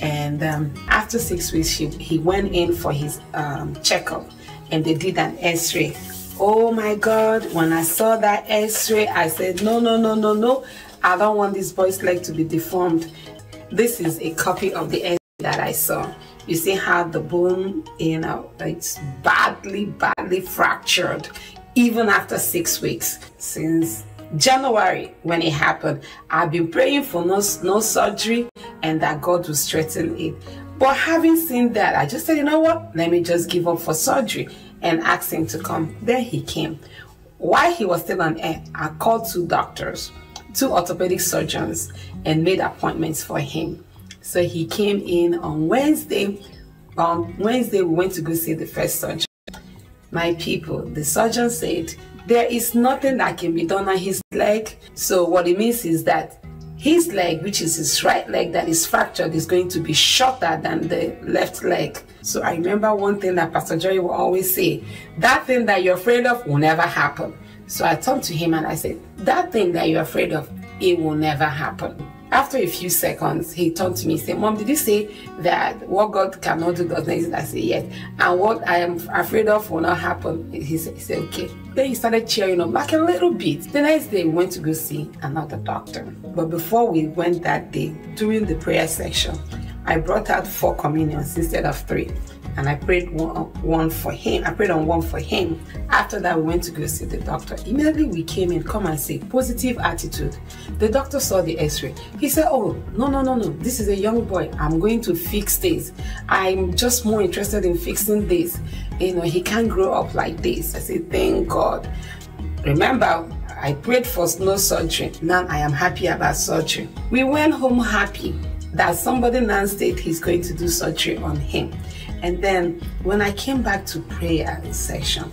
And um, after six weeks, he, he went in for his um, checkup and they did an x ray. Oh my God, when I saw that x ray, I said, no, no, no, no, no. I don't want this boy's leg to be deformed. This is a copy of the x ray that I saw. You see how the bone, you know, it's badly, badly fractured, even after six weeks. Since January, when it happened, I've been praying for no, no surgery and that God will straighten it. But having seen that, I just said, you know what? Let me just give up for surgery and ask him to come. Then he came. While he was still on air, I called two doctors, two orthopedic surgeons, and made appointments for him. So he came in on Wednesday. On Wednesday, we went to go see the first surgeon. My people, the surgeon said there is nothing that can be done on his leg. So what it means is that his leg, which is his right leg that is fractured, is going to be shorter than the left leg. So I remember one thing that Pastor Jerry will always say, that thing that you're afraid of will never happen. So I turned to him and I said, that thing that you're afraid of, it will never happen. After a few seconds, he turned to me and said, Mom, did you say that what God cannot do does not exist? I. And what I am afraid of will not happen. He said, he said, Okay. Then he started cheering up like a little bit. The next day, we went to go see another doctor. But before we went that day, during the prayer section, I brought out four communions instead of three. And I prayed one, for him. I prayed on one for him. After that, we went to go see the doctor. Immediately we came in, come and say, positive attitude. The doctor saw the x-ray. He said, oh, no, no, no, no. This is a young boy. I'm going to fix this. I'm just more interested in fixing this. You know, he can't grow up like this. I said, thank God. Remember, I prayed for no surgery. Now I am happy about surgery. We went home happy that somebody now said he's going to do surgery on him. And then when I came back to prayer session,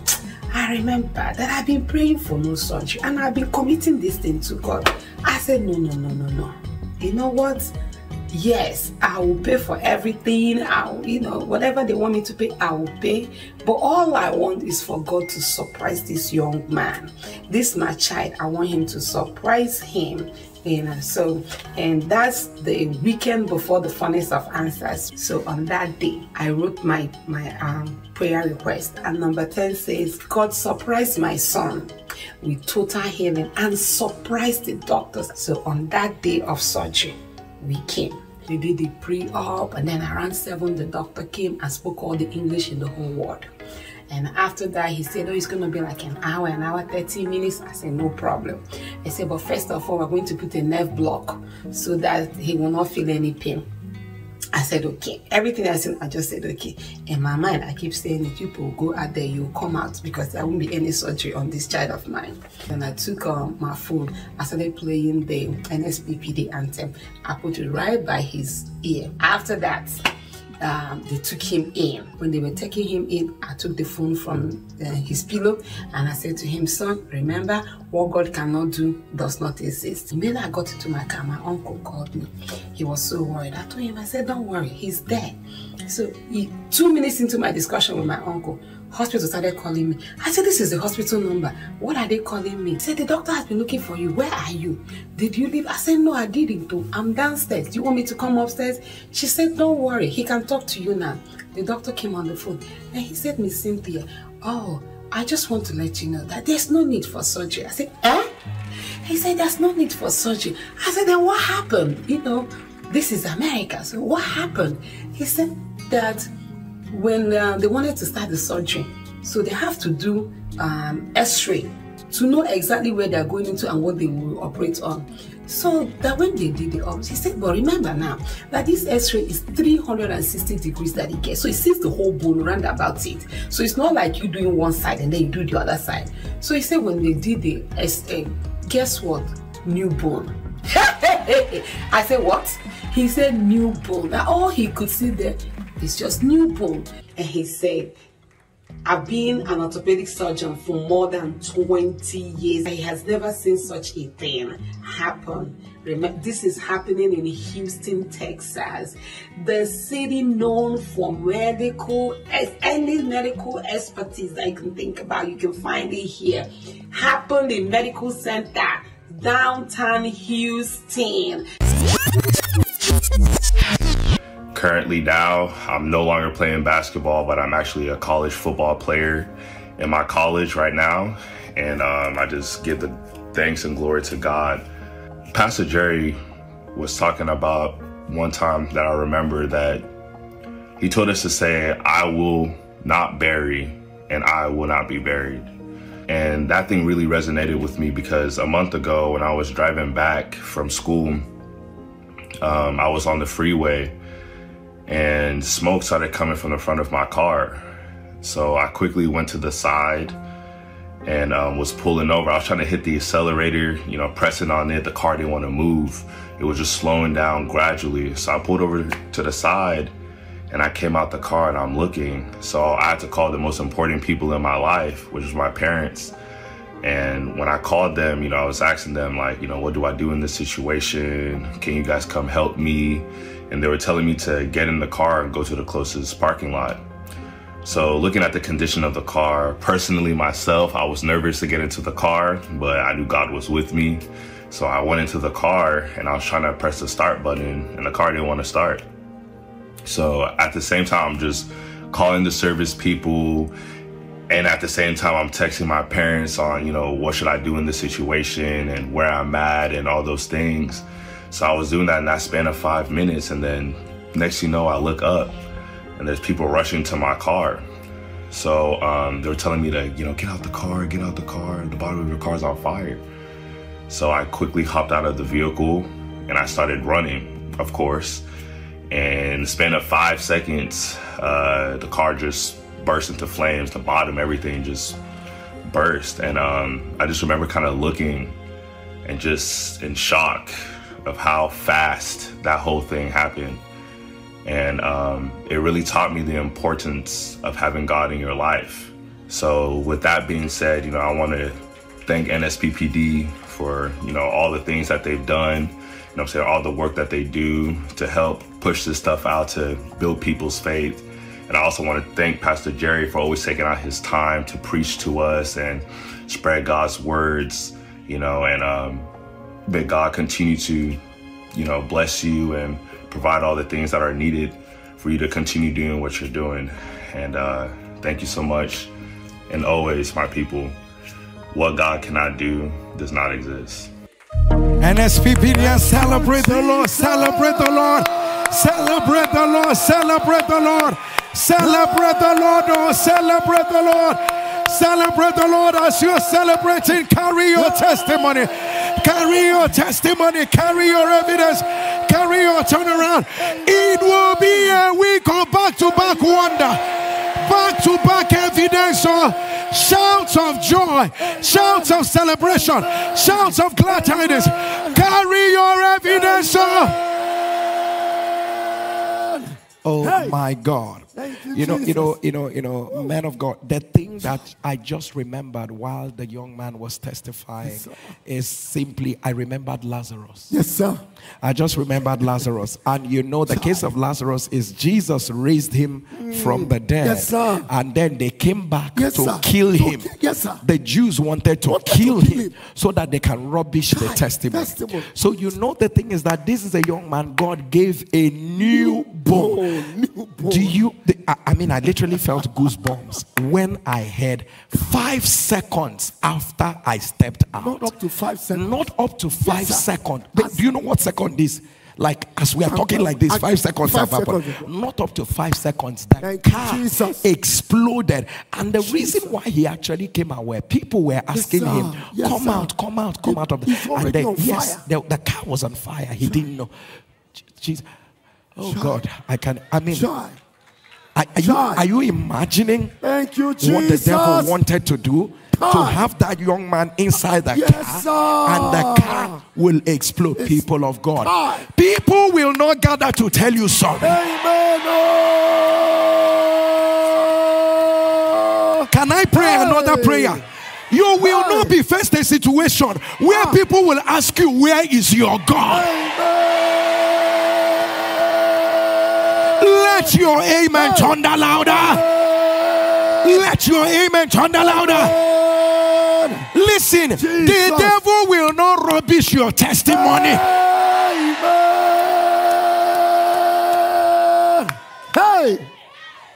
I remember that I've been praying for no surgery and I've been committing this thing to God. I said, no, no, no, no, no. You know what? Yes, I will pay for everything. I'll, you know, whatever they want me to pay, I will pay. But all I want is for God to surprise this young man. This my child. I want him to surprise him so and that's the weekend before the furnace of answers. So on that day i wrote my my um, prayer request. And number 10 says god surprise my son with total healing and surprise the doctors. So on that day of surgery we came. We did the pre-op and then around seven the doctor came and spoke all the english in the whole ward and after that, he said, Oh, it's going to be like an hour, an hour, 30 minutes. I said, No problem. I said, But first of all, we're going to put a nerve block so that he will not feel any pain. I said, okay. Everything I said, I just said, okay. In my mind, I keep saying, if people go out there, you come out because there won't be any surgery on this child of mine. And I took um, my phone, I started playing the NSPPD anthem. I put it right by his ear. After that, um, they took him in. When they were taking him in, I took the phone from uh, his pillow and I said to him, Son, remember what God cannot do does not exist. Immediately I got into my car, my uncle called me. He was so worried. I told him, I said, Don't worry, he's there. So, he, two minutes into my discussion with my uncle, hospital started calling me. I said, This is the hospital number. What are they calling me? He said, The doctor has been looking for you. Where are you? Did you leave? I said, No, I didn't. I'm downstairs. Do you want me to come upstairs? She said, Don't worry. He can talk to you now. The doctor came on the phone and he said, Miss Cynthia, oh, I just want to let you know that there's no need for surgery. I said, Eh? He said, There's no need for surgery. I said, Then what happened? You know, this is America. So what happened? He said that when uh, they wanted to start the surgery, so they have to do um, x-ray to know exactly where they're going into and what they will operate on. So that when they did the ops, he said, but remember now that this x-ray is 360 degrees that it gets. So it sees the whole bone round about it. So it's not like you doing one side and then you do the other side. So he said when they did the x-ray, guess what? New bone. I said, what? He said new bone. Now all he could see there is just new bone. And he said, I've been an orthopedic surgeon for more than 20 years. He has never seen such a thing happen. Remember, this is happening in Houston, Texas, the city known for medical, any medical expertise that you can think about. You can find it here. Happened in Medical Center, downtown Houston. Currently now, I'm no longer playing basketball, but I'm actually a college football player in my college right now. And um, I just give the thanks and glory to God. Pastor Jerry was talking about one time that I remember that he told us to say, I will not bury and I will not be buried. And that thing really resonated with me because a month ago when I was driving back from school, um, I was on the freeway and smoke started coming from the front of my car. So I quickly went to the side and um, was pulling over. I was trying to hit the accelerator, you know, pressing on it. The car didn't want to move. It was just slowing down gradually. So I pulled over to the side and I came out the car and I'm looking. So I had to call the most important people in my life, which was my parents. And when I called them, you know, I was asking them like, you know, what do I do in this situation? Can you guys come help me? And they were telling me to get in the car and go to the closest parking lot. So looking at the condition of the car, personally myself, I was nervous to get into the car, but I knew God was with me. So I went into the car and I was trying to press the start button and the car didn't want to start. So at the same time, I'm just calling the service people and at the same time i'm texting my parents on you know what should i do in this situation and where i'm at and all those things so i was doing that in that span of five minutes and then next you know i look up and there's people rushing to my car. So um, they were telling me to you know get out the car get out the car. The bottom of your car's on fire. So i quickly hopped out of the vehicle and i started running of course. And the span of five seconds uh, the car just burst into flames. The bottom, everything just burst. And um, I just remember kind of looking and just in shock of how fast that whole thing happened. And um, it really taught me the importance of having God in your life. So with that being said, you know, I want to thank NSPPD for, you know, all the things that they've done, you know I'm saying, all the work that they do to help push this stuff out to build people's faith and I also want to thank Pastor Jerry for always taking out his time to preach to us and spread God's words, you know, and um, may God continue to, you know, bless you and provide all the things that are needed for you to continue doing what you're doing. And uh, thank you so much. And always, my people, what God cannot do does not exist. NSPPD, celebrate the Lord, celebrate the Lord, celebrate the Lord, celebrate the Lord. Celebrate the Lord, oh, celebrate the Lord. Celebrate the Lord as you're celebrating. Carry your testimony. Carry your testimony. Carry your evidence. Carry your turnaround. It will be a week of back to back wonder. Back to back evidence. Uh, shouts of joy. Shouts of celebration. Shouts of glad tidings. Carry your evidence. Uh. Oh my God. You, know, you know, you know, you know, man of God, the thing that I just remembered while the young man was testifying Yes, is simply I remembered Lazarus. Yes, sir. I just remembered Lazarus. And you know, the case of Lazarus is Jesus raised him from the dead. Mm. Yes, sir. And then they came back Yes, to sir. kill him. ki- yes, sir. The Jews wanted to Wanted to kill kill him him. so that they can rubbish the testimony. testimony. So you know the thing is that this is a young man God gave a new bone. Oh, new bone. Do you? The, I, I mean, I literally felt goosebumps when I heard five seconds after I stepped out. Not up to five seconds. Not up to five sir. seconds. Do you know what second is? Like as we are talking like this, I- five seconds five have happened. seconds. Not up to five seconds. The Thank car Jesus. exploded, and the reason why he actually came out, where people were asking sir. him, Yes, "Come sir. out, come out, come out of the." and then yes, the, the car was on fire. He didn't know. Jesus. Oh God, I can. I mean, Joy. Are, are you, are you imagining Thank you, what the devil wanted to do? To have that young man inside the Yes, car sir. and the car will explode. People of God, people will not gather to tell you sorry. Amen. Oh. Can I pray another prayer? You will Hey. not be faced a situation where Ah. people will ask you, Where is your God? Let your amen thunder louder. Let your amen thunder louder. Listen, the devil will not rubbish your testimony. Amen. Hey.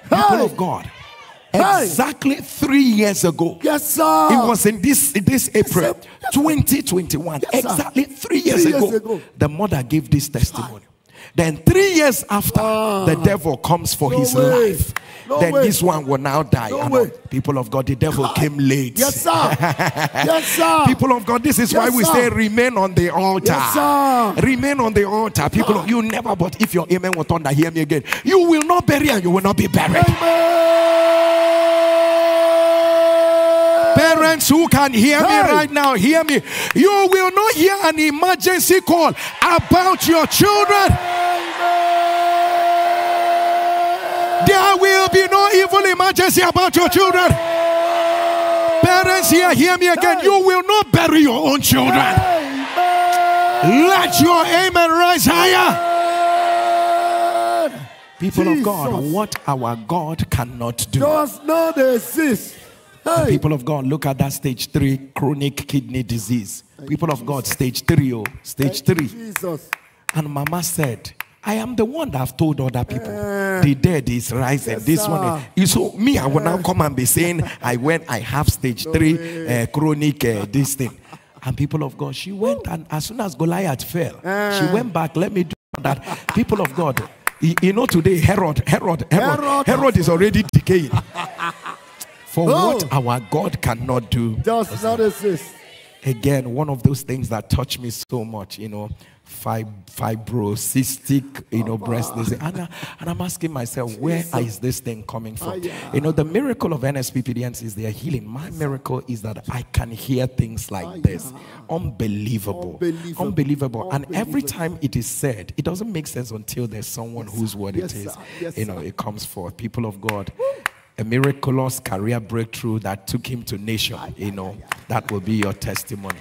People Hey. of God, Hey. exactly three years ago, Yes, sir. It was in this in this April Yes, 2021. Yes, exactly three years, Three years ago, ago. The mother gave this testimony. Then three years after, the devil comes for Ah. No his way. life. No then way. this one will now die. No people of God, the devil came late. Yes, sir. yes, sir. People of God, this is why we sir. say remain on the altar. Yes, sir. Remain on the altar. People, of, you never, but if your amen will thunder, hear me again. You will not bury and you will not be buried. Parents who can hear me right now, hear me. You will not hear an emergency call about your children. There will be no evil emergency about your children. Parents here, hear me again. Hey. You will not bury your own children. Let your amen rise higher. People of God, what our God cannot do. Does not exist. Hey. People of God, look at that stage three chronic kidney disease. People of God, stage three, oh, stage Thank three. Jesus. And Mama said, I am the one that have told other people the dead is rising. Yes, this one, is, you so me, I will now come and be saying, I went, I have stage three uh, chronic uh, this thing. And people of God, she went and as soon as Goliath fell, she went back. Let me do that. People of God, you, you know today Herod, Herod, Herod, Herod. Herod is already decaying. For what our God cannot do, Does not exist. again, one of those things that touch me so much, you know, fib- fibrocystic, you know, breast disease. And, I, and I'm asking myself, where is this thing coming from? Ah, yeah. You know, the miracle of NSPPDNs is their healing. My miracle is that I can hear things like Ah, this. Unbelievable. Unbelievable. Unbelievable. And every time it is said, it doesn't make sense until there's someone whose word Yes, it is. Yes, you know, it comes forth. People of God. A miraculous career breakthrough that took him to nation. You know, that will be your testimony.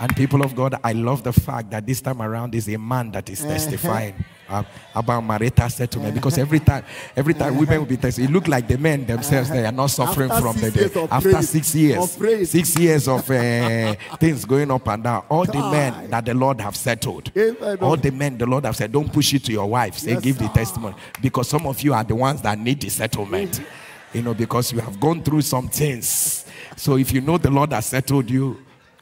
And people of God, I love the fact that this time around is a man that is testifying uh, about marital settlement because every time, every time women will be testifying, it look like the men themselves they are not suffering After from the of after praise, six years, six years of uh, things going up and down. All the men that the Lord have settled, Amen. all the men the Lord have said, don't push it to your wife. Say, Yes, give the testimony because some of you are the ones that need the settlement. You know, because you have gone through some things. So if you know the Lord has settled you,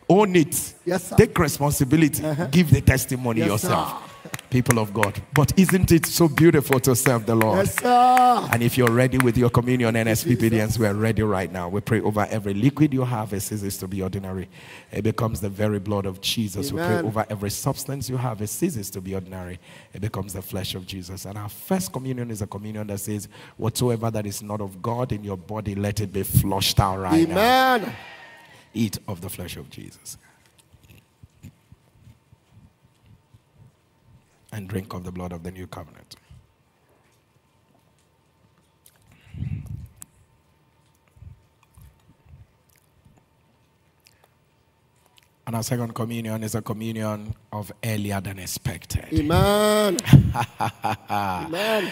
own it. Yes, sir. Take responsibility. Uh-huh. Give the testimony Yes, yourself. People of God. But isn't it so beautiful to serve the Lord? Yes, sir. And if you're ready with your communion and SPPDNs, we're ready right now. We pray over every liquid you have, it ceases to be ordinary. It becomes the very blood of Jesus. We pray over every substance you have, it ceases to be ordinary. It becomes the flesh of Jesus. And our first communion is a communion that says, Whatsoever that is not of God in your body, let it be flushed out right now. Amen. Eat of the flesh of Jesus. and drink of the blood of the new covenant. And our second communion is a communion of earlier than expected. Amen. Amen.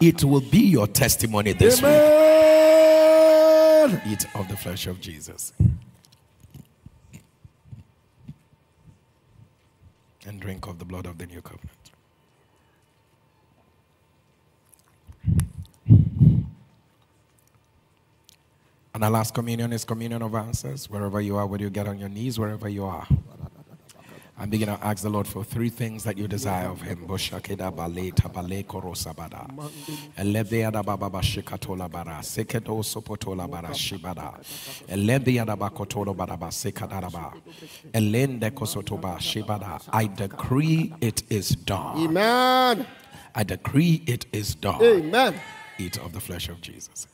It will be your testimony this Amen. week. Eat of the flesh of Jesus. And drink of the blood of the new covenant. And our last communion is communion of answers. Wherever you are, whether you get on your knees, wherever you are. I'm beginning to ask the Lord for three things that you desire of Him. Boshakeda bale tabale korosabada. Elebeada baba shikatola bara. Sekedo sopotola bara shibada. Elebeada bakotolo baraba sekadaraba. Elende kosotoba shibada. I decree it is done. Amen. I decree it is done. Amen. Eat of the flesh of Jesus.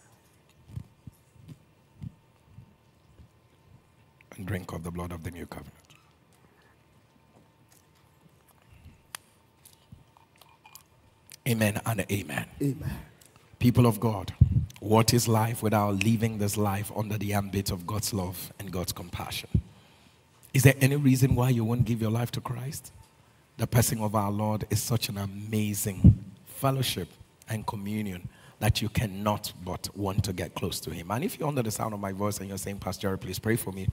And drink of the blood of the new covenant. Amen and amen. Amen. People of God, what is life without living this life under the ambit of God's love and God's compassion? Is there any reason why you won't give your life to Christ? The passing of our Lord is such an amazing fellowship and communion that you cannot but want to get close to Him. And if you're under the sound of my voice and you're saying, Pastor, Jerry, please pray for me,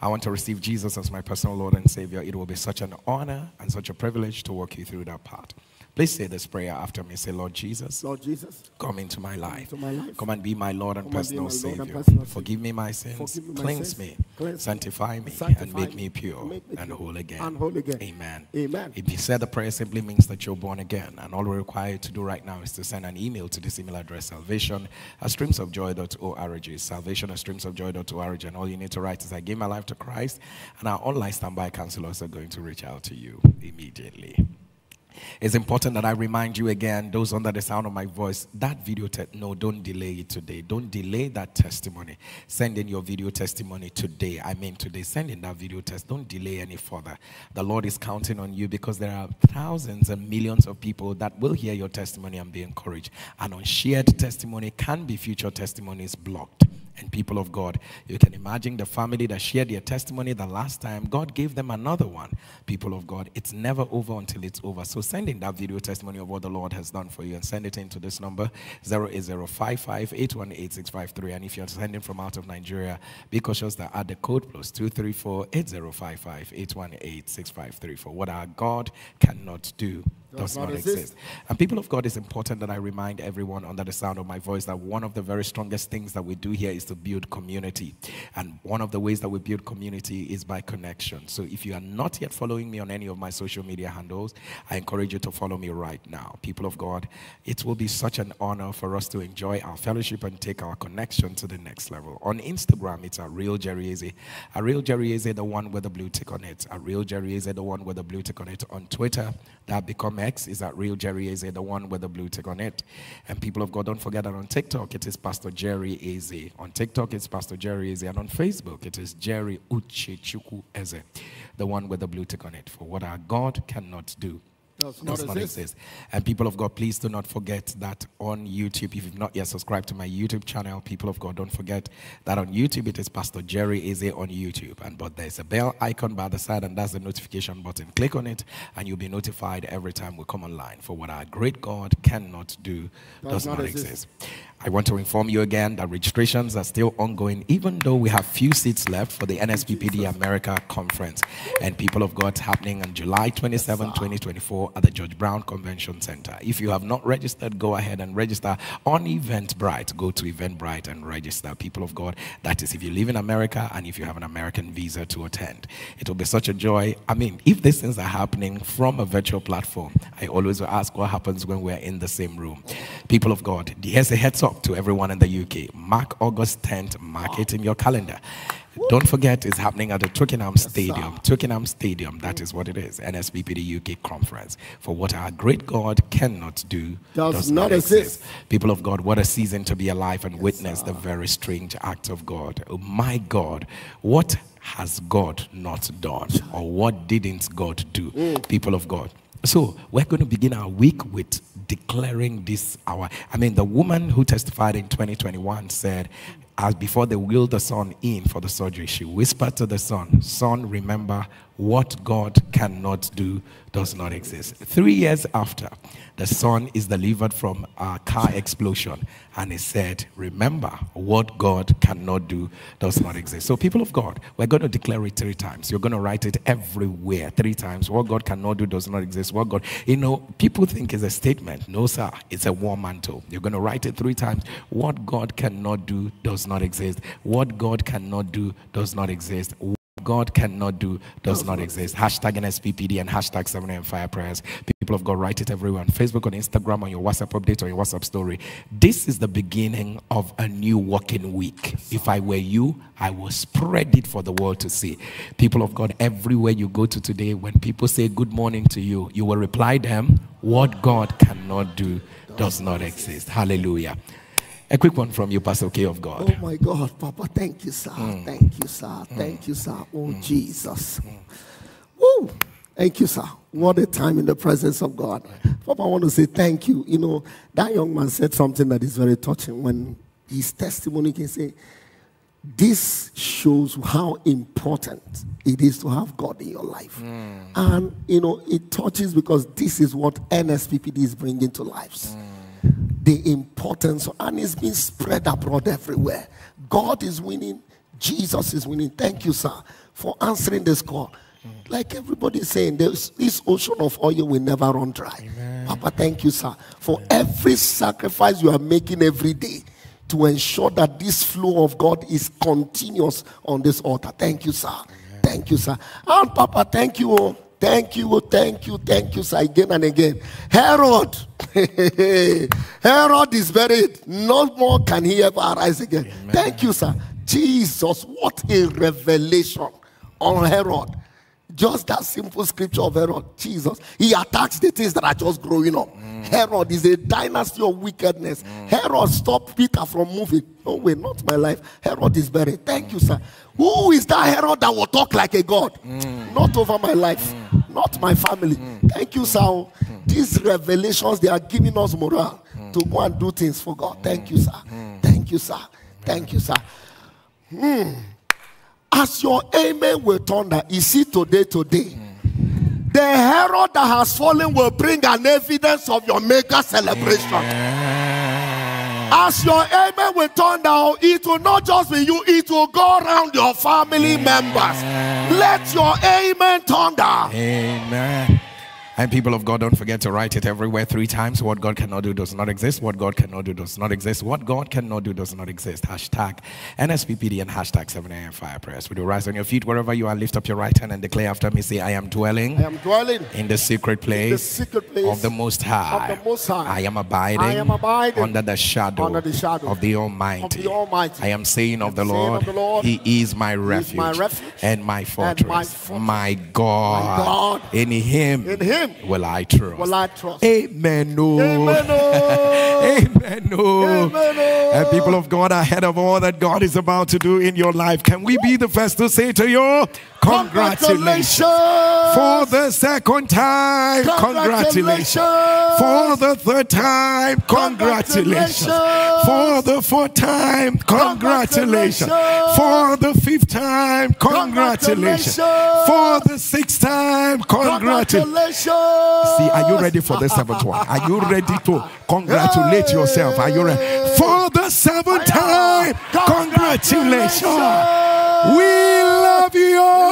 I want to receive Jesus as my personal Lord and Savior, it will be such an honor and such a privilege to walk you through that part. Please say this prayer after me. Say, Lord Jesus, Lord Jesus, come into my life. into my life. Come and be my Lord and Come personal my Lord and Savior. personal Forgive me my sins. Me my Cleanse sins. me. Cleanse. Sanctify me. Sanctify and make me. me pure Make me and pure whole again. and whole again. Amen. Amen. If you said the prayer simply means that you're born again. And all we're required to do right now is to send an email to this email address, salvation at streamsofjoy.org. Salvation at streamsofjoy.org. And all you need to write is, I gave my life to Christ. And our online standby counselors are going to reach out to you immediately. It's important that I remind you again, those under the sound of my voice, that video, te- no, don't delay it today. Don't delay that testimony. Send in your video testimony today. I mean, today, send in that video test. Don't delay any further. The Lord is counting on you because there are thousands and millions of people that will hear your testimony and be encouraged. And unshared testimony can be future testimonies blocked and people of God. You can imagine the family that shared their testimony the last time, God gave them another one. People of God, it's never over until it's over. So send in that video testimony of what the Lord has done for you and send it into this number 08055 And if you're sending from out of Nigeria, be cautious that add the code plus 234 8055 818 6534. What our God cannot do does, not, exist. And people of God, it's important that I remind everyone under the sound of my voice that one of the very strongest things that we do here is to build community. And one of the ways that we build community is by connection. So if you are not yet following me on any of my social media handles, I encourage you to follow me right now. People of God, it will be such an honor for us to enjoy our fellowship and take our connection to the next level. On Instagram, it's a real Jerry Eze. A real Jerry Eze, the one with the blue tick on it. A real Jerry Eze, the one with the blue tick on it. On Twitter, that become X is that real Jerry Eze, the one with the blue tick on it. And people of God, don't forget that on TikTok it is Pastor Jerry Eze. On TikTok it's Pastor Jerry Eze, and on Facebook it is Jerry Uchechukwu Eze, the one with the blue tick on it. For what our God cannot do. Does not Does not exist. exist. And people of God, please do not forget that on YouTube, if you've not yet subscribed to my YouTube channel, people of God, don't forget that on YouTube it is Pastor Jerry Eze on YouTube. And but there's a bell icon by the side, and that's the notification button. Click on it, and you'll be notified every time we come online. For what our great God cannot do does, not, exist. I want to inform you again that registrations are still ongoing, even though we have few seats left for the NSPPD America conference. And people of God happening on July 27, 2024 at the George Brown Convention Center. If you have not registered, go ahead and register on Eventbrite. Go to Eventbrite and register. People of God, that is if you live in America and if you have an American visa to attend. It will be such a joy. I mean, if these things are happening from a virtual platform, I always will ask what happens when we're in the same room. People of God, here's a heads to everyone in the UK. Mark August 10th, mark it in your calendar. Don't forget, it's happening at the Twickenham Stadium. Twickenham Stadium, that is what it is. NSPPD UK conference. For what our great God cannot do, Does not exist. People of God, what a season to be alive and witness the very strange act of God. Oh my God, what has God not done? Or what didn't God do? Mm. People of God. So we're going to begin our week with declaring this hour. I mean, the woman who testified in 2021 said, as before they wheeled the son in for the surgery, she whispered to the son, Son, remember what God cannot do does not exist. Three years after, the son is delivered from a car explosion, and he said, Remember what God cannot do does not exist. So, people of God, we're going to declare it three times. You're going to write it everywhere three times. What God cannot do does not exist. What God, you know, people think it's a statement. No, sir, it's a war mantle. You're going to write it three times. What God cannot do does not exist. What God cannot do does not exist. God cannot do does not exist. Hashtag NSPPD and hashtag 7 a.m. Fire Prayers. People of God, write it everywhere on Facebook, on Instagram, on your WhatsApp update, or your WhatsApp story. This is the beginning of a new working week. If I were you, I will spread it for the world to see. People of God, everywhere you go to today, when people say good morning to you, you will reply them, what God cannot do does not exist. Hallelujah. A quick one from you, Pastor K of God. Oh my God, Papa, thank you, sir. Hmm. Thank you, sir. Hmm. Thank you, sir. Oh hmm. Jesus. Woo! Thank you, sir. What a time in the presence of God. Papa, I want to say thank you. You know, that young man said something that is very touching when his testimony can say, This shows how important it is to have God in your life. And, you know, it touches because this is what NSPPD is bringing to lives the importance, and it's been spread abroad everywhere. God is winning, Jesus is winning. Thank you, sir, for answering this call. Like everybody's saying, this, ocean of oil will never run dry. Papa, thank you, sir, for every sacrifice you are making every day to ensure that this flow of God is continuous on this altar. Thank you, sir. Thank you, sir. And Papa, thank you. oh. Thank you, thank you, thank you, sir, again and again. Herod, Herod is buried. No more can he ever arise again. Thank you, sir. Jesus, what a revelation on Herod. Just that simple scripture of Herod, Jesus, he attacks the things that are just growing up. Mm. Herod is a dynasty of wickedness. Mm. Herod stopped Peter from moving. No way, not my life. Herod is buried. Thank you, sir. Who is that Herod that will talk like a god? Mm. Not over my life, mm. not my family. Mm. Thank you, sir. These revelations, they are giving us morale to go and do things for God. Thank you, sir. Thank you, sir. Thank you, sir. As your amen will thunder, is it today, today? The Herod that has fallen will bring an evidence of your mega celebration. As your amen will turn down, it will not just be you, it will go around your family members. Let your amen turn down. Amen. And people of God, don't forget to write it everywhere three times. What God cannot do does not exist. What God cannot do does not exist. What God cannot do does not exist. Hashtag NSPPD and hashtag 7 a.m. fire prayers. Would you rise on your feet wherever you are? Lift up your right hand and declare after me. Say, I am dwelling I am dwelling in the secret place, the secret place of the Most High. of the Most High. I am abiding, I am abiding under the shadow, under the shadow of the Almighty. of the Almighty. I am saying of the, saying Lord, of the Lord, He is my refuge, my refuge and my fortress, my fortress. my God. God. In Him, In Him will I trust. will I trust. Amen. No. Amen. oh. Amen. No. Amen, oh. And people of God, ahead of all that God is about to do in your life, can we be the first to say to you, congratulations for the second time, congratulations for the third time, congratulations for the fourth time, congratulations for the fifth time, congratulations for the sixth time, congratulations. See, are you ready for the seventh one? Are you ready to congratulate yourself? Are you ready? For the seventh oh, time, congratulations. We love you.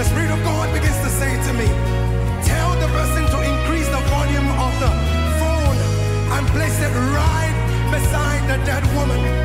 God begins to say to me, tell the person to increase the volume of the phone and place it right beside the dead woman.